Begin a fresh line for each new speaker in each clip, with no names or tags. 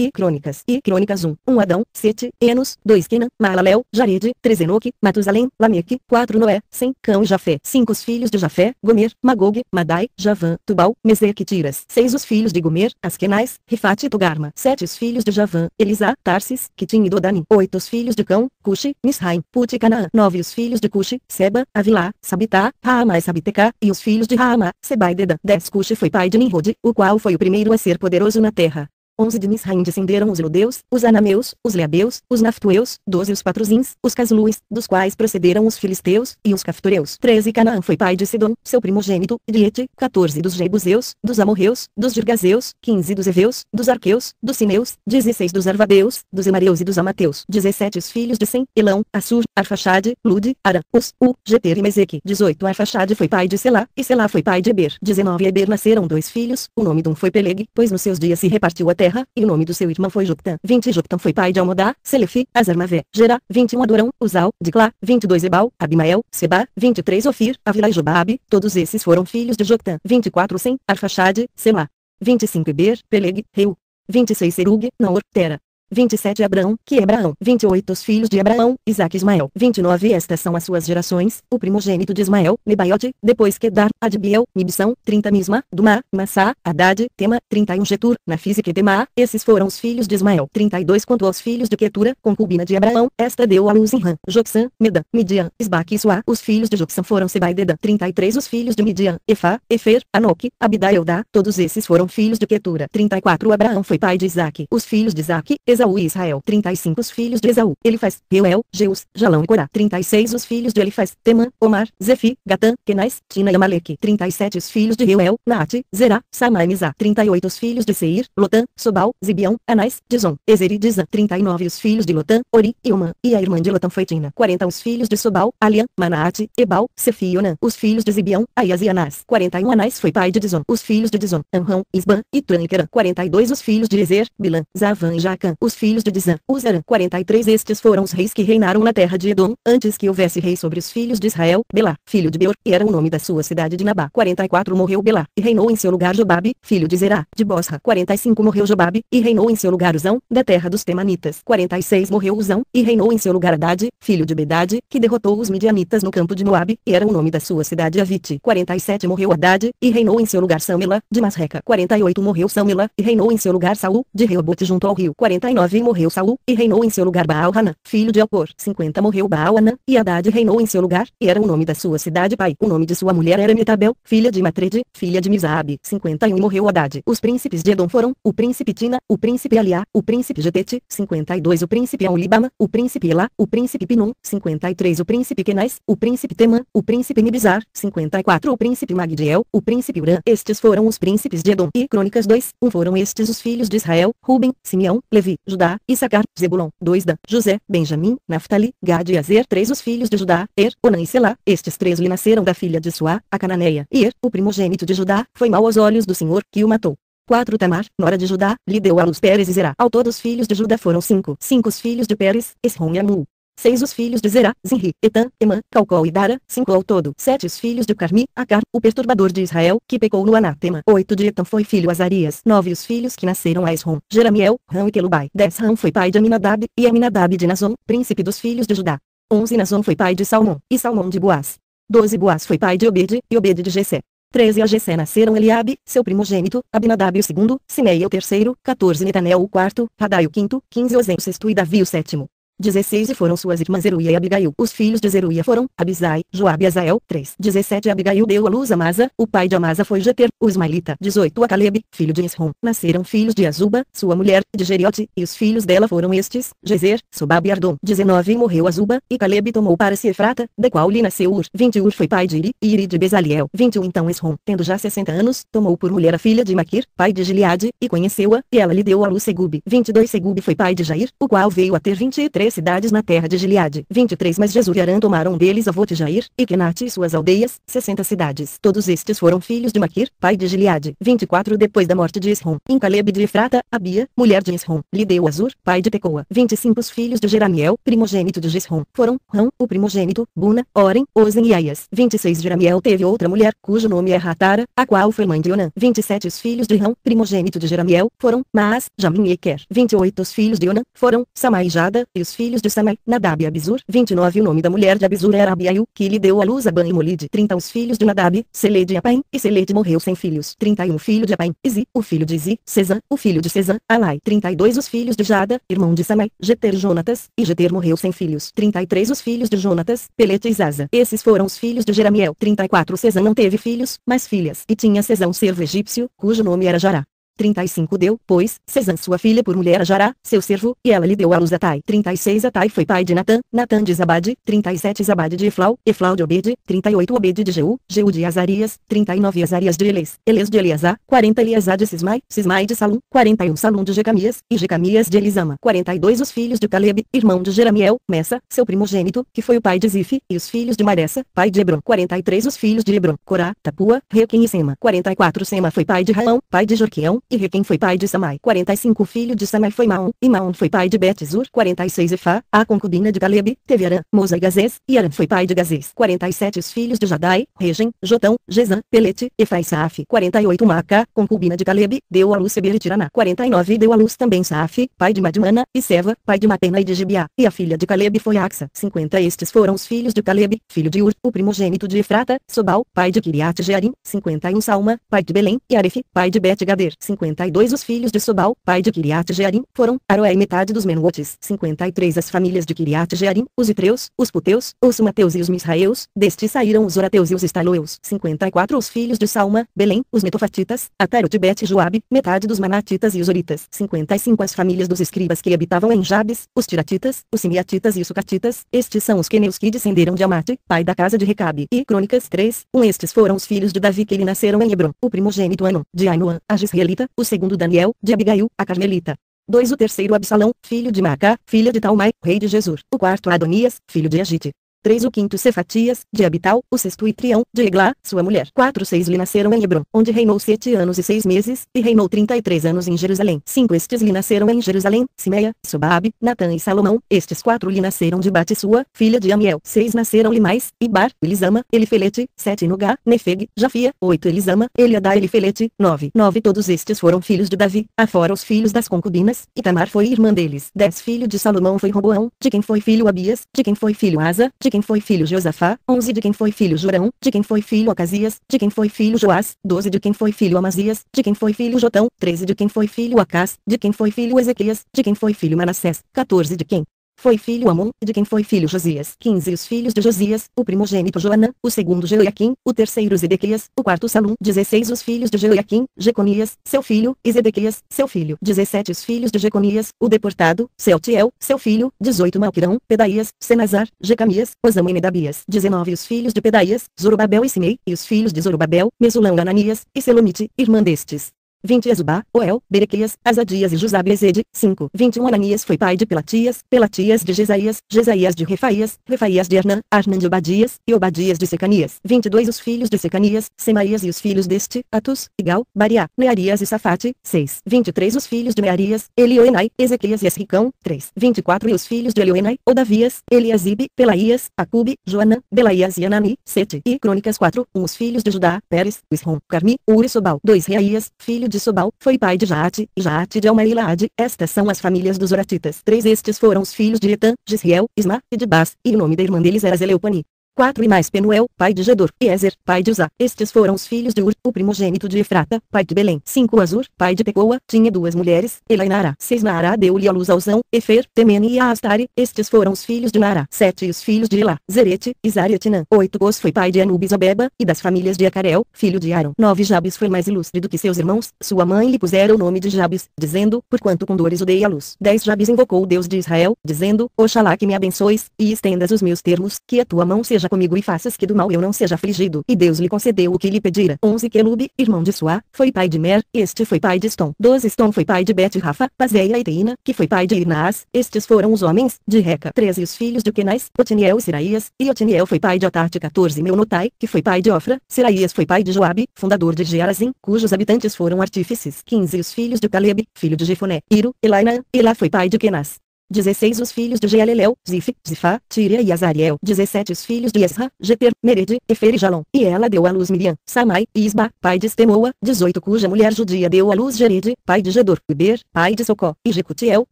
e Crônicas, e Crônicas 1, 1 Adão, Sete, Enos, 2 Kenan, Maalalel, Jared, 3 Enoque, Matusalém, Lameque, 4 Noé, Sem, Cão e Jafé, 5 os filhos de Jafé, Gomer, Magog, Madai, Javã, Tubal, Meseque Tiras, 6 os filhos de Gomer, Askenais, Rifate e Tugarma, 7 os filhos de Javã, Elisá, Tarsis, Kitim e Dodanim, 8 os filhos de Cão, Cuxi, Misraim, Put e Canaã, 9 os filhos de Cuxi, Seba, Avilá, Sabitá, Raamá e Sabiteca, e os filhos de Raamá, Seba e Dedã, 10 Cuxi foi pai de Nimrod, o qual foi o primeiro a ser poderoso na terra. Onze de Misraim descenderam os Ludeus, os Anameus, os Leabeus, os Naftueus, doze os Patruzins, os Casluis, dos quais procederam os Filisteus, e os Caftoreus. Treze Canaã foi pai de Sidom, seu primogênito, Diete, quatorze dos Jebuseus, dos Amorreus, dos Girgazeus, quinze dos Eveus, dos Arqueus, dos Sineus, dezesseis dos Arvadeus, dos Emareus e dos Amateus. Dezessete os filhos de Sem, Elão, Assur, Arfaxade, Lude, Aram, Us, U, Geter e Meseque. Dezoito Arfaxade foi pai de Selá, e Selá foi pai de Eber. Dezenove Eber nasceram dois filhos, o nome de um foi Peleg, pois nos seus dias se repartiu a terra terra, e o nome do seu irmão foi Joctã. 20 Joctã foi pai de Almodá, Selefi, Azarmavé, Gera, 21 Adorão, Uzal, Diclá, 22 Ebal, Abimael, Seba, 23 Ofir, Avila e Jobabe, todos esses foram filhos de Joctã. 24 Sem, Arfaxade, Selá. 25 Eber, Peleg, Reu. 26 Serug, Naor, Tera. 27 Abraão, que é Abraão. 28 Os filhos de Abraão, Isaac e Ismael. 29 Estas são as suas gerações, o primogênito de Ismael, Nebaiote, depois Kedar, Adbiel, Mibsão, 30 Misma, Dumá, Massá, Haddad, Tema, 31 Getur, Nafis e Kedemá, esses foram os filhos de Ismael. 32 Quanto aos filhos de Ketura, concubina de Abraão, esta deu a luz em Ram, Joxã, Medan, Midian, Isbaque e Suá. Os filhos de Joxã foram Seba e Dedan. 33 Os filhos de Midian, Efá, Efer, Anoque, Abidá e Eudá, todos esses foram filhos de Ketura. 34 Abraão foi pai de Isaac. Os filhos de Isaac, Esaú e Israel. 35 Os filhos de Esaú, Elifaz, Reuel, Jeus, Jalão e Corá. 36 Os filhos de Elifaz, Temã, Omar, Zefi, Gatã, Kenais, Tina e Amaleque. 37 Os filhos de Reuel, Naate, Zerá, Samá e Mizá. 38 Os filhos de Seir, Lotã, Sobal, Zibião, Anais, Dizon, Ezer e Dizan. 39 Os filhos de Lotã, Ori, e Uma, e a irmã de Lotã foi Tina. 40 Os filhos de Sobal, Alian, Manaate, Ebal, Sefi e Onã. Os filhos de Zibião, Aias e Anás. 41 Anás foi pai de Dizon. Os filhos de Dizon, Anrão, Isban, e Tuaniquera. 42 Os filhos de Ezer, Bilan, Zavan e Jacã. Os filhos de Dizan, Uzaran. 43 Estes foram os reis que reinaram na terra de Edom, antes que houvesse rei sobre os filhos de Israel, Belá, filho de Beor, e era o nome da sua cidade de Nabá. 44 Morreu Belá, e reinou em seu lugar Jobabe, filho de Zerá, de Bosra. 45 Morreu Jobabe, e reinou em seu lugar Uzão, da terra dos Temanitas. 46 Morreu Uzão, e reinou em seu lugar Haddad, filho de Bedade, que derrotou os midianitas no campo de Moabe, e era o nome da sua cidade Avite. 47 Morreu Haddad, e reinou em seu lugar Samela, de Masreca. 48 Morreu Samela, e reinou em seu lugar Saul, de Reobote junto ao rio. 49 Morreu Saul, e reinou em seu lugar Baal Hanan, filho de Alpor. 50 Morreu Baal Hanan, e Haddad reinou em seu lugar, e era o nome da sua cidade pai. O nome de sua mulher era Metabel, filha de Matrede, filha de Misabe. 51 Morreu Haddad. Os príncipes de Edom foram, o príncipe Tina, o príncipe Aliá, o príncipe Getete. 52 O príncipe Aulibama, o príncipe Elá, o príncipe Pinum. 53 O príncipe Kenais, o príncipe Temã, o príncipe Nibizar. 54 O príncipe Magdiel, o príncipe Urã. Estes foram os príncipes de Edom. E Crônicas 2, 1 Foram estes os filhos de Israel, Ruben, Simeão, Levi, Judá, Issacar, Zebulon. 2 Dan, José, Benjamim, Naftali, Gad e Azer. 3 Os filhos de Judá, Er, Onã e Selá. Estes três lhe nasceram da filha de Suá, a cananeia. E Er, o primogênito de Judá, foi mau aos olhos do Senhor, que o matou. 4 Tamar, nora de Judá, lhe deu a luz Pérez e Zerá. Ao todo os filhos de Judá foram cinco. Cinco os filhos de Pérez, Esrom e Amul. Seis os filhos de Zerá, Zinri, Etan, Emã, Calcol e Dara, cinco ao todo. Sete os filhos de Carmi, Acar, o perturbador de Israel, que pecou no anátema. Oito de Etan foi filho Azarias. Nove os filhos que nasceram a Esrom, Jeramiel, Ram e Kelubai. Dez Ram foi pai de Aminadab, e Aminadab de Nazon, príncipe dos filhos de Judá. Onze Nazon foi pai de Salmão, e Salmão de Boaz. Doze Boaz foi pai de Obed, e Obed de Jessé. 13 a Jessé nasceram Eliabe, seu primogênito, Abinadab o segundo, Simei o terceiro, 14 Netanel o quarto, Radai o quinto, 15 Ozen o sexto e Davi o sétimo. 16 e foram suas irmãs Zeruia e Abigail. Os filhos de Zeruia foram, Abisai, Joabe e Azael. 3. 17 Abigail deu a luz a Masa, o pai de Amasa foi Jeter, o Ismaelita. 18 a Caleb, filho de Esrom. Nasceram filhos de Azuba, sua mulher, de Geriote, e os filhos dela foram estes, Gezer, Sobab e Ardom. 19 morreu Azuba, e Caleb tomou para si Efrata, da qual lhe nasceu Ur. 20 Ur foi pai de Iri, e Iri de Bezaliel. 21 então Esrom, tendo já 60 anos, tomou por mulher a filha de Maquir, pai de Gileade, e conheceu-a, e ela lhe deu a luz Segube. 22 Segube foi pai de Jair, o qual veio a ter 23 três cidades na terra de Gileade. 23 Mas Jesus e Arã tomaram deles Avot Jair, e Kenate e suas aldeias, sessenta cidades. Todos estes foram filhos de Maquir, pai de Gileade. 24 Depois da morte de Esrom, em Caleb de Efrata, Abia, mulher de Esrom, lhe deu Azur, pai de Tecoa. 25 Os filhos de Jeramiel, primogênito de Gisrom, foram, Rão, o primogênito, Buna, Oren, Ozen e Aias. 26 Jeramiel teve outra mulher, cujo nome é Ratara, a qual foi mãe de Onã. 27 Os filhos de Rão, primogênito de Jeramiel, foram, Maas, Jamim e Eker. 28 Os filhos de Onã, foram, Samai e Jada, e os filhos de Samai, Nadab e Abizur. 29 O nome da mulher de Abizur era Abiail, que lhe deu a luz a Ban e Molide. 30 Os filhos de Nadab, Selede e Apaim, e Selede morreu sem filhos. 31 Filho de Apaim, Izi, o filho de Izi, Cesã, o filho de Cesã, Alai. 32 Os filhos de Jada, irmão de Samai, Jeter Jonatas, e Jeter morreu sem filhos. 33 Os filhos de Jonatas, Pelete e Zaza. Esses foram os filhos de Jeramiel. 34 Cesã não teve filhos, mas filhas, e tinha Cesã um servo egípcio, cujo nome era Jará. 35 deu, pois, Cesã sua filha por mulher a Jará, seu servo, e ela lhe deu a luz a Tai. 36 Atai foi pai de Natã, Natã de Zabade, 37 Zabade de Eflau, Eflau de Obed, 38 Obed de Jeú, Jeú de Azarias, 39 Azarias de Eles, Eles de Eliasá, 40 Eliasá de Sismai, Sismai de Salum, 41 Salum de Jecamias, e Jecamias de Elisama, 42 Os filhos de Caleb, irmão de Jeramiel, Messa, seu primogênito, que foi o pai de Zife, e os filhos de Maressa, pai de Hebron, 43 Os filhos de Hebron, Corá, Tapua, Requem e Sema, 44 Sema foi pai de Raão, pai de Jorqueão, e Requem foi pai de Samai. 45 Filho de Samai foi Maon, e Maon foi pai de Betzur. 46 Efá, a concubina de Caleb, teve Arã, Moza e Gazês, e Arã foi pai de Gazês. 47 Os filhos de Jadai, Regem, Jotão, Gezã, Pelete, Efá e Saaf. 48 Maca, concubina de Caleb, deu à luz Seber e Tiraná. 49 Deu à luz também Saaf, pai de Madmana, e Seva, pai de Matena e de Gibeá. E a filha de Caleb foi Axa. 50 Estes foram os filhos de Caleb, filho de Ur, o primogênito de Efrata, Sobal, pai de Kiriat Jearim. 51 Salma, pai de Belém, e Aref, pai de Bet-Gader. 52 Os filhos de Sobal, pai de Kiriat Jearim, foram, Aroé e metade dos Menuotes. 53 As famílias de Kiriat Jearim, os Itreus, os Puteus, os Sumateus e os Misraeus, destes saíram os Orateus e os Estaloeus. 54 Os filhos de Salma, Belém, os Netofatitas, Atarot Bet e Joabe, metade dos Manatitas e os Oritas. 55 As famílias dos escribas que habitavam em Jabes, os Tiratitas, os Simiatitas e os Sucatitas, estes são os queneus que descenderam de Amate, pai da casa de Recabe. E Crônicas 3, um estes foram os filhos de Davi que lhe nasceram em Hebron, o primogênito Anon, de Ainoan, a Gisraelita, o segundo Daniel, de Abigail, a Carmelita. 2 O terceiro Absalão, filho de Macá, filha de Talmai, rei de Jesus. O quarto Adonias, filho de Agite. 3 O quinto Cefatias, de Abital, o sexto Itrião, de Eglá, sua mulher. 4 Seis lhe nasceram em Hebron, onde reinou sete anos e seis meses, e reinou trinta e três anos em Jerusalém. 5 Estes lhe nasceram em Jerusalém, Simeia, Sobabe, Natã e Salomão. Estes quatro lhe nasceram de Batissua, filha de Amiel. 6 Nasceram-lhe mais, Ibar, Elisama, Elifelete, 7 Nugá, Nefeg, Jafia, 8 Elisama, Eliadá Elifelete, 9 9 Todos estes foram filhos de Davi, afora os filhos das concubinas, e Tamar foi irmã deles. 10 Filho de Salomão foi Roboão, de quem foi filho Abias, de quem foi filho Asa, de quem foi filho Josafá, 11 de quem foi filho Jorão, de quem foi filho Acasias, de quem foi filho Joás, 12 de quem foi filho Amazias, de quem foi filho Jotão, 13 de quem foi filho Acás, de quem foi filho Ezequias, de quem foi filho Manassés, 14 de quem foi filho Amon, de quem foi filho Josias. 15 Os filhos de Josias, o primogênito Joanã, o segundo Jeoiaquim, o terceiro Zedequias, o quarto Salum. 16 Os filhos de Jeoiaquim, Jeconias, seu filho, e Zedequias, seu filho. 17 Os filhos de Jeconias, o deportado, Celtiel, seu filho. 18 Malquirão, Pedaías, Senazar, Jecamias, Osama e Medabias. 19 Os filhos de Pedaías, Zorobabel e Simei, e os filhos de Zorobabel, Mesulão e Ananias, e Selomite, irmã destes. 20 Ezubá, Oel, Berequias, Azadias e Jusabe Ezede, 5. 21 Ananias foi pai de Pelatias, Pelatias de Jesaías, Jesaías de Refaías, Refaías de Arnã, Arnã de Obadias, e Obadias de Secanias. 22 Os filhos de Secanias, Semaías e os filhos deste, Atus, Igal, Bariá, Nearias e Safate, 6. 23 Os filhos de Nearias, Elioenai, Ezequias e Esricão, 3. 24 E os filhos de Elioenai, Odavias, Eliasibe, Pelaías, Acube, Joanã, Belaías e Anani, 7. E Crônicas 4. 1 Os filhos de Judá, Pérez, Isrom, Carmi, Uri Sobal. 2 Reaías, filho de Sobal, foi pai de Jaate, e Jaate de Almailaade. Estas são as famílias dos Oratitas. Três estes foram os filhos de Etan, Gisriel, Isma, e de Bas, e o nome da irmã deles era Zeleupani. 4 e mais Penuel, pai de Gedor, e Ezer, pai de Uzá. Estes foram os filhos de Ur, o primogênito de Efrata, pai de Belém. 5 Azur, pai de Tecoa, tinha duas mulheres, Ela e Nara. 6 Nara deu-lhe a luz ao Zão, Efer, Temene e Astari. Estes foram os filhos de Nara. 7 os filhos de Elá, Zerete, Izar e Etinã. 8 Gos foi pai de Anubis Obeba, e das famílias de Acarel, filho de Aaron. 9 Jabes foi mais ilustre do que seus irmãos, sua mãe lhe pusera o nome de Jabes, dizendo, porquanto com dores o dei luz. 10 Jabes invocou o Deus de Israel, dizendo, Oxalá que me abençoes, e estendas os meus termos, que a tua mão seja comigo e faças que do mal eu não seja afligido. E Deus lhe concedeu o que lhe pedira. 11 Quelube, irmão de Suá, foi pai de Mer, este foi pai de Stom. 12 Stom foi pai de Bet Rafa, Pazeia e Teína, que foi pai de Irnaas, estes foram os homens, de Reca. 13 os filhos de Kenais, Otiniel e Siraías, e Otiniel foi pai de Otarte. 14 Meunotai, que foi pai de Ofra, Siraías foi pai de Joabe, fundador de Gearazim, cujos habitantes foram artífices. 15 os filhos de Caleb, filho de Jefoné, Iro, Elaina, Elá foi pai de Kenaz. 16 os filhos de Jealelel, Zif, Zifá, Tíria e Azariel. 17 os filhos de Esra, Jeter, Mered, Efer e Jalom. E ela deu à luz Miriam, Samai Isba, pai de Estemoa. 18 cuja mulher judia deu à luz Jered, pai de Gedor, Uber, pai de Socó, e Jecutiel,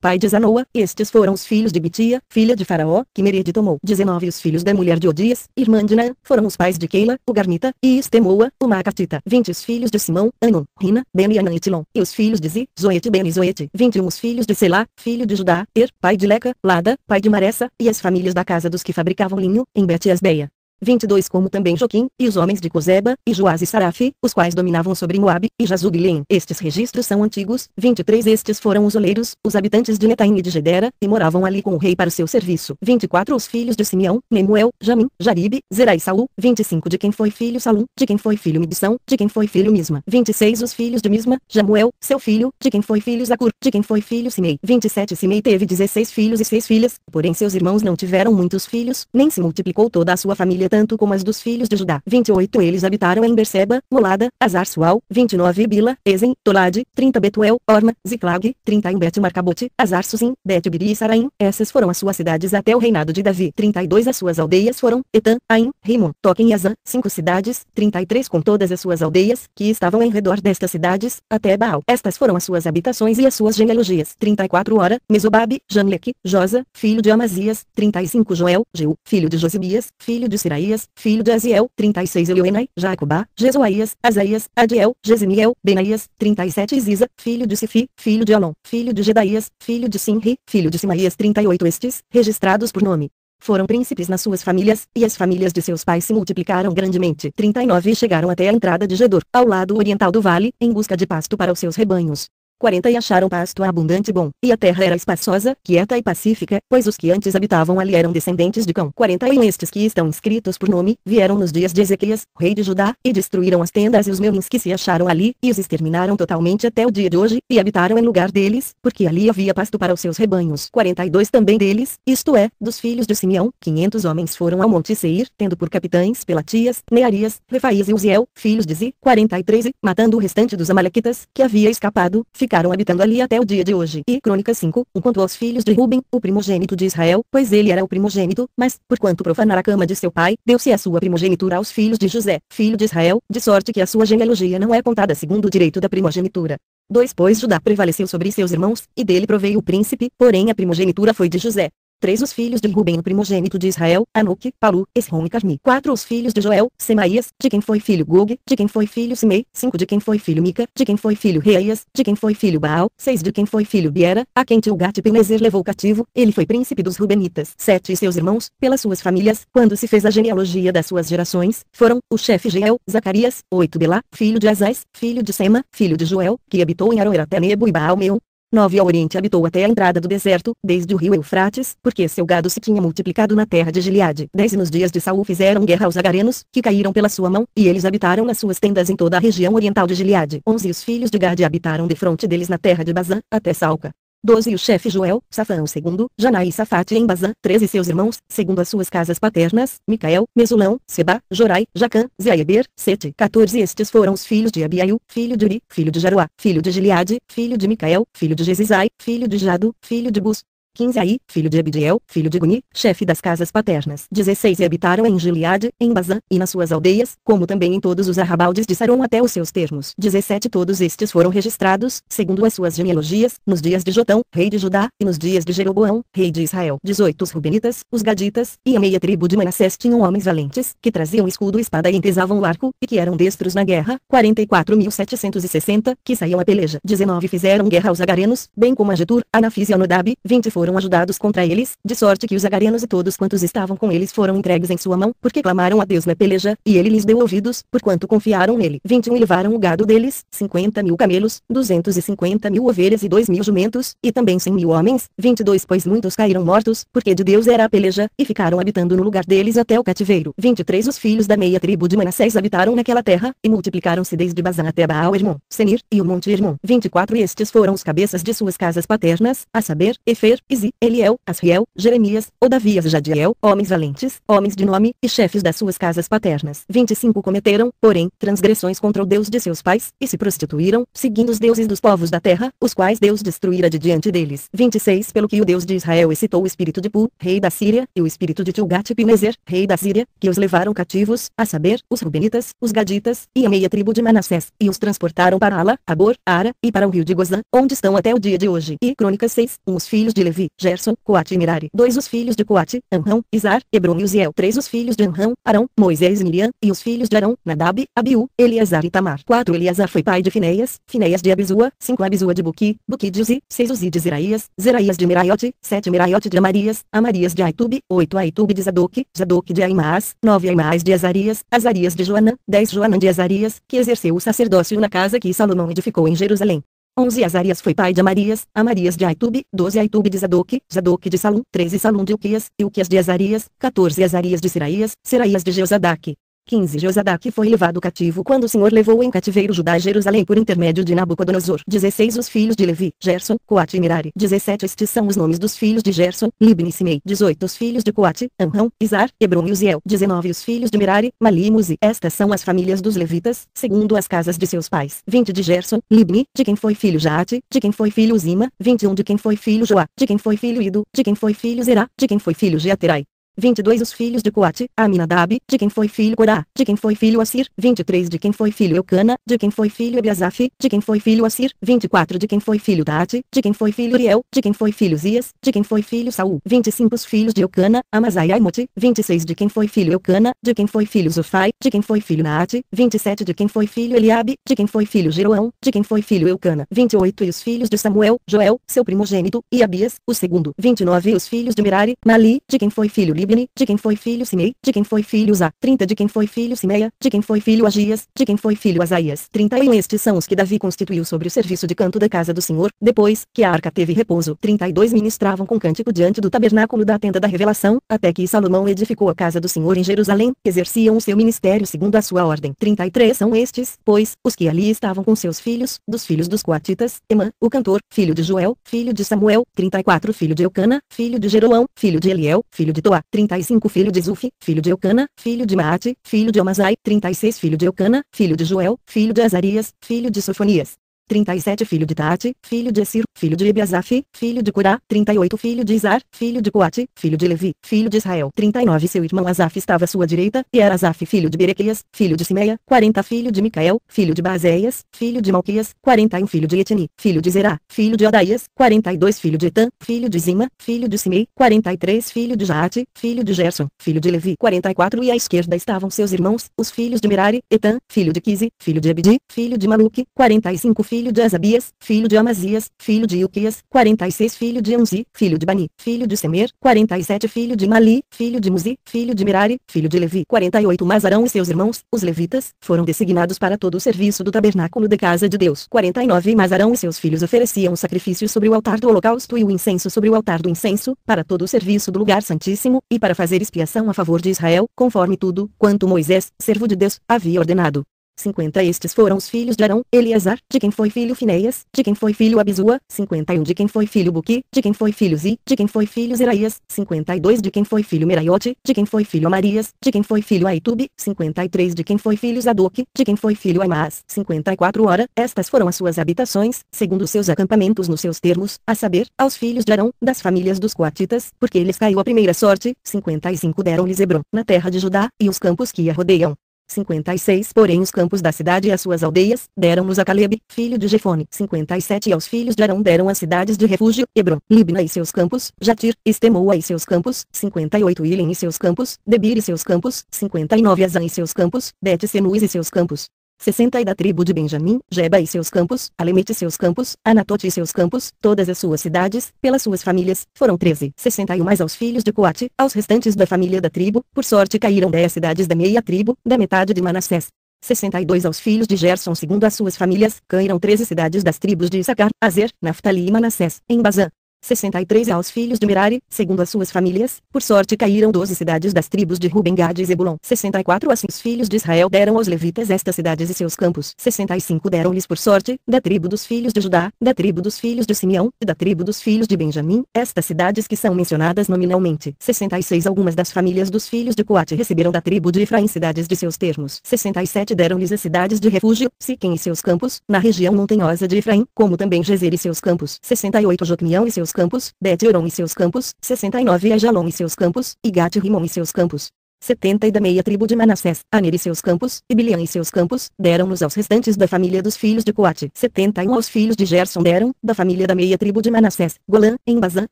pai de Zanoa. Estes foram os filhos de Bitia, filha de Faraó, que Mered tomou. 19 os filhos da mulher de Odias, irmã de Naã, foram os pais de Keila, o Garmita, e Estemoa, o Macatita. 20 os filhos de Simão, Anon, Rina, Ben e Anã e Tilon. E os filhos de Zi, Zoete Ben e Zoete. 21 os filhos de Selá, filho de Judá, Er, pai de Leca, Lada, pai de Maressa, e as famílias da casa dos que fabricavam linho, em Bet-Asbeia. 22 como também Joquim, e os homens de Cozeba, e Joás e Saraf, os quais dominavam sobre Moabe, e Jazubilém. Estes registros são antigos, 23 estes foram os oleiros, os habitantes de Netaim e de Gedera, e moravam ali com o rei para o seu serviço. 24 os filhos de Simeão, Nemuel, Jamim, Jaribe, Zerá e Saul, 25 de quem foi filho Salum, de quem foi filho Mibsão, de quem foi filho Misma. 26 os filhos de Misma, Jamuel, seu filho, de quem foi filho Zacur, de quem foi filho Simei. 27 Simei teve 16 filhos e 6 filhas, porém seus irmãos não tiveram muitos filhos, nem se multiplicou toda a sua família tanto como as dos filhos de Judá. 28 Eles habitaram em Berseba, Molada, Azar Sual, 29 Bila, Ezen, Tolade, 30 Betuel, Orma, Ziklag, 30 em Bet Marcabote, Azar Susim, Bet Biri e Saraim. Essas foram as suas cidades até o reinado de Davi. 32 As suas aldeias foram, Etan, Aim, Rimon, Toquem e Azan, cinco cidades, 33 com todas as suas aldeias, que estavam em redor destas cidades, até Baal. Estas foram as suas habitações e as suas genealogias. 34 Hora, Mesobabe, Janleque, Josa, filho de Amazias, 35 Joel, Geu, filho de Josibias, filho de Siraías, filho de Aziel, 36 Elioenai, Jacobá, Jesuaías, Azaías, Adiel, Jezemiel, Benaías, 37 Isiza, filho de Sifi, filho de Alon, filho de Gedaías, filho de Simri, filho de Simaías 38 Estes, registrados por nome. Foram príncipes nas suas famílias, e as famílias de seus pais se multiplicaram grandemente. 39 e chegaram até a entrada de Gedor, ao lado oriental do vale, em busca de pasto para os seus rebanhos. 40 e acharam pasto abundante e bom, e a terra era espaçosa, quieta e pacífica, pois os que antes habitavam ali eram descendentes de Cão. 40 e estes que estão escritos por nome, vieram nos dias de Ezequias, rei de Judá, e destruíram as tendas e os meus que se acharam ali, e os exterminaram totalmente até o dia de hoje, e habitaram em lugar deles, porque ali havia pasto para os seus rebanhos. 42 também deles, isto é, dos filhos de Simeão, 500 homens foram ao monte Seir, tendo por capitães Pelatias, Nearias, Refaías e Uziel, filhos de Zi, 43 e, matando o restante dos amalequitas, que havia escapado, ficaram habitando ali até o dia de hoje. E Crônica 5, um quanto aos filhos de Ruben, o primogênito de Israel, pois ele era o primogênito, mas, por quanto profanar a cama de seu pai, deu-se a sua primogenitura aos filhos de José, filho de Israel, de sorte que a sua genealogia não é contada segundo o direito da primogenitura. 2 Pois Judá prevaleceu sobre seus irmãos, e dele proveio o príncipe, porém a primogenitura foi de José. 3 os filhos de Ruben o primogênito de Israel, Anuque, Palu, Esrom e Carmi. 4 os filhos de Joel, Semaías, de quem foi filho Gog, de quem foi filho Simei. 5 de quem foi filho Mica, de quem foi filho Reias, de quem foi filho Baal. 6 de quem foi filho Biera, a quem Tilgat Pinezer levou cativo, ele foi príncipe dos Rubenitas. 7 e seus irmãos, pelas suas famílias, quando se fez a genealogia das suas gerações, foram, o chefe Jeel, Zacarias, 8 Belá, filho de Azaz, filho de Sema, filho de Joel, que habitou em Aroer até Nebo e Baal Meon, 9 ao Oriente habitou até a entrada do deserto, desde o rio Eufrates, porque seu gado se tinha multiplicado na terra de Gileade. 10 nos dias de Saul fizeram guerra aos agarenos, que caíram pela sua mão, e eles habitaram nas suas tendas em toda a região oriental de Gileade. 11 os filhos de Gade habitaram de fronte deles na terra de Bazã, até Salca. 12 o chefe Joel, Safã o segundo, Janai e Safate em Bazã, 13 seus irmãos, segundo as suas casas paternas, Micael, Mesulão, Seba, Jorai, Jacã, Zeaeber, Sete. 14 estes foram os filhos de Abiail, filho de Uri, filho de Jaruá, filho de Gileade, filho de Micael, filho de Jezizai, filho de Jado, filho de Bus, 15 Aí, filho de Abidiel, filho de Guni, chefe das casas paternas. 16 E habitaram em Gileade, em Bazã, e nas suas aldeias, como também em todos os arrabaldes de Saron até os seus termos. 17 Todos estes foram registrados, segundo as suas genealogias, nos dias de Jotão, rei de Judá, e nos dias de Jeroboão, rei de Israel. 18 Os Rubenitas, os Gaditas, e a meia tribo de Manassés tinham homens valentes, que traziam escudo e espada e empezavam o arco, e que eram destros na guerra, 44.760, que saíam a peleja. 19 Fizeram guerra aos agarenos, bem como a Getur, Anafis e Anodab, 20 foram foram ajudados contra eles, de sorte que os agarenos e todos quantos estavam com eles foram entregues em sua mão, porque clamaram a Deus na peleja, e ele lhes deu ouvidos, porquanto confiaram nele. 21 E levaram o gado deles, cinquenta mil camelos, duzentos e cinquenta mil ovelhas e dois mil jumentos, e também cem mil homens, 22 Pois muitos caíram mortos, porque de Deus era a peleja, e ficaram habitando no lugar deles até o cativeiro. 23 Os filhos da meia tribo de Manassés habitaram naquela terra, e multiplicaram-se desde Bazan até Baal-Hermon, Senir, e o monte Hermon. 24 E estes foram os cabeças de suas casas paternas, a saber, Efer, Eliel, Asriel, Jeremias, Odavias e Jadiel, homens valentes, homens de nome, e chefes das suas casas paternas. 25 Cometeram, porém, transgressões contra o Deus de seus pais, e se prostituíram, seguindo os deuses dos povos da terra, os quais Deus destruíra de diante deles. 26 Pelo que o Deus de Israel excitou o espírito de Pu, rei da Síria, e o espírito de Tilgat-Pileser, rei da Síria, que os levaram cativos, a saber, os Rubenitas, os Gaditas, e a meia tribo de Manassés, e os transportaram para Ala, Abor, Ara, e para o rio de Gozã, onde estão até o dia de hoje. E Crônicas 6, 1 Os filhos de Levi, Gerson, Coate e Merari. 2 Os filhos de Coate, Anrão, Izar, Hebron e Uziel. 3 Os filhos de Anrão, Arão, Moisés e Miriam, e os filhos de Arão, Nadab, Abiú, Eleazar e Tamar. 4 Eleazar foi pai de Fineias, Fineias de Abizua, 5 Abizua de Buqui, Buqui de Uzi, 6 Uzi de Zeraías, Zeraías de Meraiote, 7 Meraiote de Amarias, Amarias de Aitube, 8 Aitube de Zadok, Zadok de Aimaas, 9 Aimaas de Azarias, Azarias de Joanã, 10 Joanã de Azarias, que exerceu o sacerdócio na casa que Salomão edificou em Jerusalém. 11 Azarias foi pai de Amarias, Amarias de Aitube, 12 Aitube de Zadok, Zadok de Salum, 13 Salum de Uquias, Uquias de Azarias, 14 Azarias de Siraías, Siraías de Jeozadak. 15 Josadaque foi levado cativo quando o Senhor levou em cativeiro Judá e Jerusalém por intermédio de Nabucodonosor. 16 Os filhos de Levi, Gerson, Coate e Merari. 17 Estes são os nomes dos filhos de Gerson, Libni e Simei. 18 Os filhos de Coate, Amrão, Izar, Hebron e Uziel. 19 Os filhos de Merari, Mali e. Estas são as famílias dos levitas, segundo as casas de seus pais. 20 de Gerson, Libni, de quem foi filho Jaate, de quem foi filho Zima. 21 De quem foi filho Joá, de quem foi filho Ido, de quem foi filho Zerá, de quem foi filho Jeaterai. 22 Os filhos de Coate, Aminadab, de quem foi filho Corá, de quem foi filho Assir, 23 De quem foi filho Eucana, de quem foi filho Ebiasaf, de quem foi filho Assir, 24 De quem foi filho Tate, de quem foi filho Riel, de quem foi filho Zias, de quem foi filho Saul, 25 Os filhos de Eucana, Amazai e Aimote, 26 De quem foi filho Eucana, de quem foi filho Zofai, de quem foi filho Naate, 27 De quem foi filho Eliabe, de quem foi filho Jeroão, de quem foi filho Eucana, 28 E os filhos de Samuel, Joel, seu primogênito, e Abias, o segundo, 29 E os filhos de Merari, Mali, de quem foi filho Libni, de quem foi filho Simei, de quem foi filho Uzá, 30 de quem foi filho Simeia, de quem foi filho Agias, de quem foi filho Asaías, 31 Estes são os que Davi constituiu sobre o serviço de canto da casa do Senhor, depois que a arca teve repouso, 32 ministravam com cântico diante do tabernáculo da tenda da revelação, até que Salomão edificou a casa do Senhor em Jerusalém, exerciam o seu ministério segundo a sua ordem. 33 são estes, pois, os que ali estavam com seus filhos, dos filhos dos coatitas, Emã, o cantor, filho de Joel, filho de Samuel, 34 filho de Eucana, filho de Jeroão, filho de Eliel, filho de Toá, 35 filho de Zufi, filho de Eucana, filho de Maate, filho de Amazai, 36 filho de Eucana, filho de Joel, filho de Azarias, filho de Sofonias. 37 filho de Tati, filho de Esir, filho de Ebiasaf, filho de Curá, 38 filho de Izar, filho de Coate, filho de Levi, filho de Israel, 39 seu irmão Asaf estava à sua direita, e era Asaf filho de Berequias, filho de Simeia, 40 filho de Micael, filho de Bazéias, filho de Malquias, 41 filho de Etni, filho de Zerá, filho de Odaías, 42 filho de Etan, filho de Zima, filho de Simei, 43 filho de Jaate, filho de Gerson, filho de Levi, 44 e à esquerda estavam seus irmãos, os filhos de Merari, Etan, filho de Kise, filho de Ebedi, filho de Maluque, 45 filho filho de Azabias, filho de Amazias, filho de Ilquias, 46 filho de Anzi, filho de Bani, filho de Semer, 47 filho de Mali, filho de Muzi, filho de Mirari, filho de Levi, 48 Mazarão e seus irmãos, os levitas, foram designados para todo o serviço do tabernáculo da casa de Deus. 49 Mazarão e seus filhos ofereciam sacrifício sobre o altar do holocausto e o incenso sobre o altar do incenso, para todo o serviço do lugar santíssimo, e para fazer expiação a favor de Israel, conforme tudo, quanto Moisés, servo de Deus, havia ordenado. 50 Estes foram os filhos de Arão, Eleazar, de quem foi filho Fineias, de quem foi filho Abizua, 51 de quem foi filho Buqui, de quem foi filho Zi, de quem foi filho Zeraías, 52 de quem foi filho Meraiote, de quem foi filho Amarias, de quem foi filho Aitube, 53 de quem foi filho Zadok, de quem foi filho Aimaas, 54 Ora, estas foram as suas habitações, segundo seus acampamentos nos seus termos, a saber, aos filhos de Arão, das famílias dos coatitas, porque lhes caiu a primeira sorte, 55 deram-lhes Hebron, na terra de Judá, e os campos que a rodeiam, 56 Porém os campos da cidade e as suas aldeias, deram-nos a Caleb, filho de Jefone. 57 E aos filhos de Arão deram as cidades de refúgio, Hebron, Libna e seus campos, Jatir, Estemoa e seus campos, 58 Ilen e seus campos, Debir e seus campos, 59 Azan e seus campos, Bet-Senus e seus campos, 60 e da tribo de Benjamim, Jeba e seus campos, Alemete e seus campos, Anatote e seus campos, todas as suas cidades, pelas suas famílias, foram 13. 61 mais aos filhos de Coate, aos restantes da família da tribo, por sorte caíram 10 cidades da meia tribo, da metade de Manassés. 62 aos filhos de Gerson segundo as suas famílias, caíram 13 cidades das tribos de Issacar, Azer, Naftali e Manassés, em Bazã. 63 aos filhos de Merari, segundo as suas famílias, por sorte caíram 12 cidades das tribos de Ruben, Gad e Zebulon. 64 assim os filhos de Israel deram aos levitas estas cidades e seus campos. 65 deram-lhes por sorte, da tribo dos filhos de Judá, da tribo dos filhos de Simeão, e da tribo dos filhos de Benjamim, estas cidades que são mencionadas nominalmente. 66 algumas das famílias dos filhos de Coate receberam da tribo de Efraim cidades de seus termos. 67 deram-lhes as cidades de refúgio, Siquém e seus campos, na região montanhosa de Efraim, como também Gezer e seus campos. 68 Jocmião e seus campos, Bet-Oron e seus campos, 69 Ajalon e seus campos, e Gat-Rimon e seus campos. 70 e da meia tribo de Manassés, Aner e seus campos, e Biliam e seus campos, deram-nos aos restantes da família dos filhos de Coate. 71 aos filhos de Gerson deram, da família da meia tribo de Manassés, Golã, em Bazã,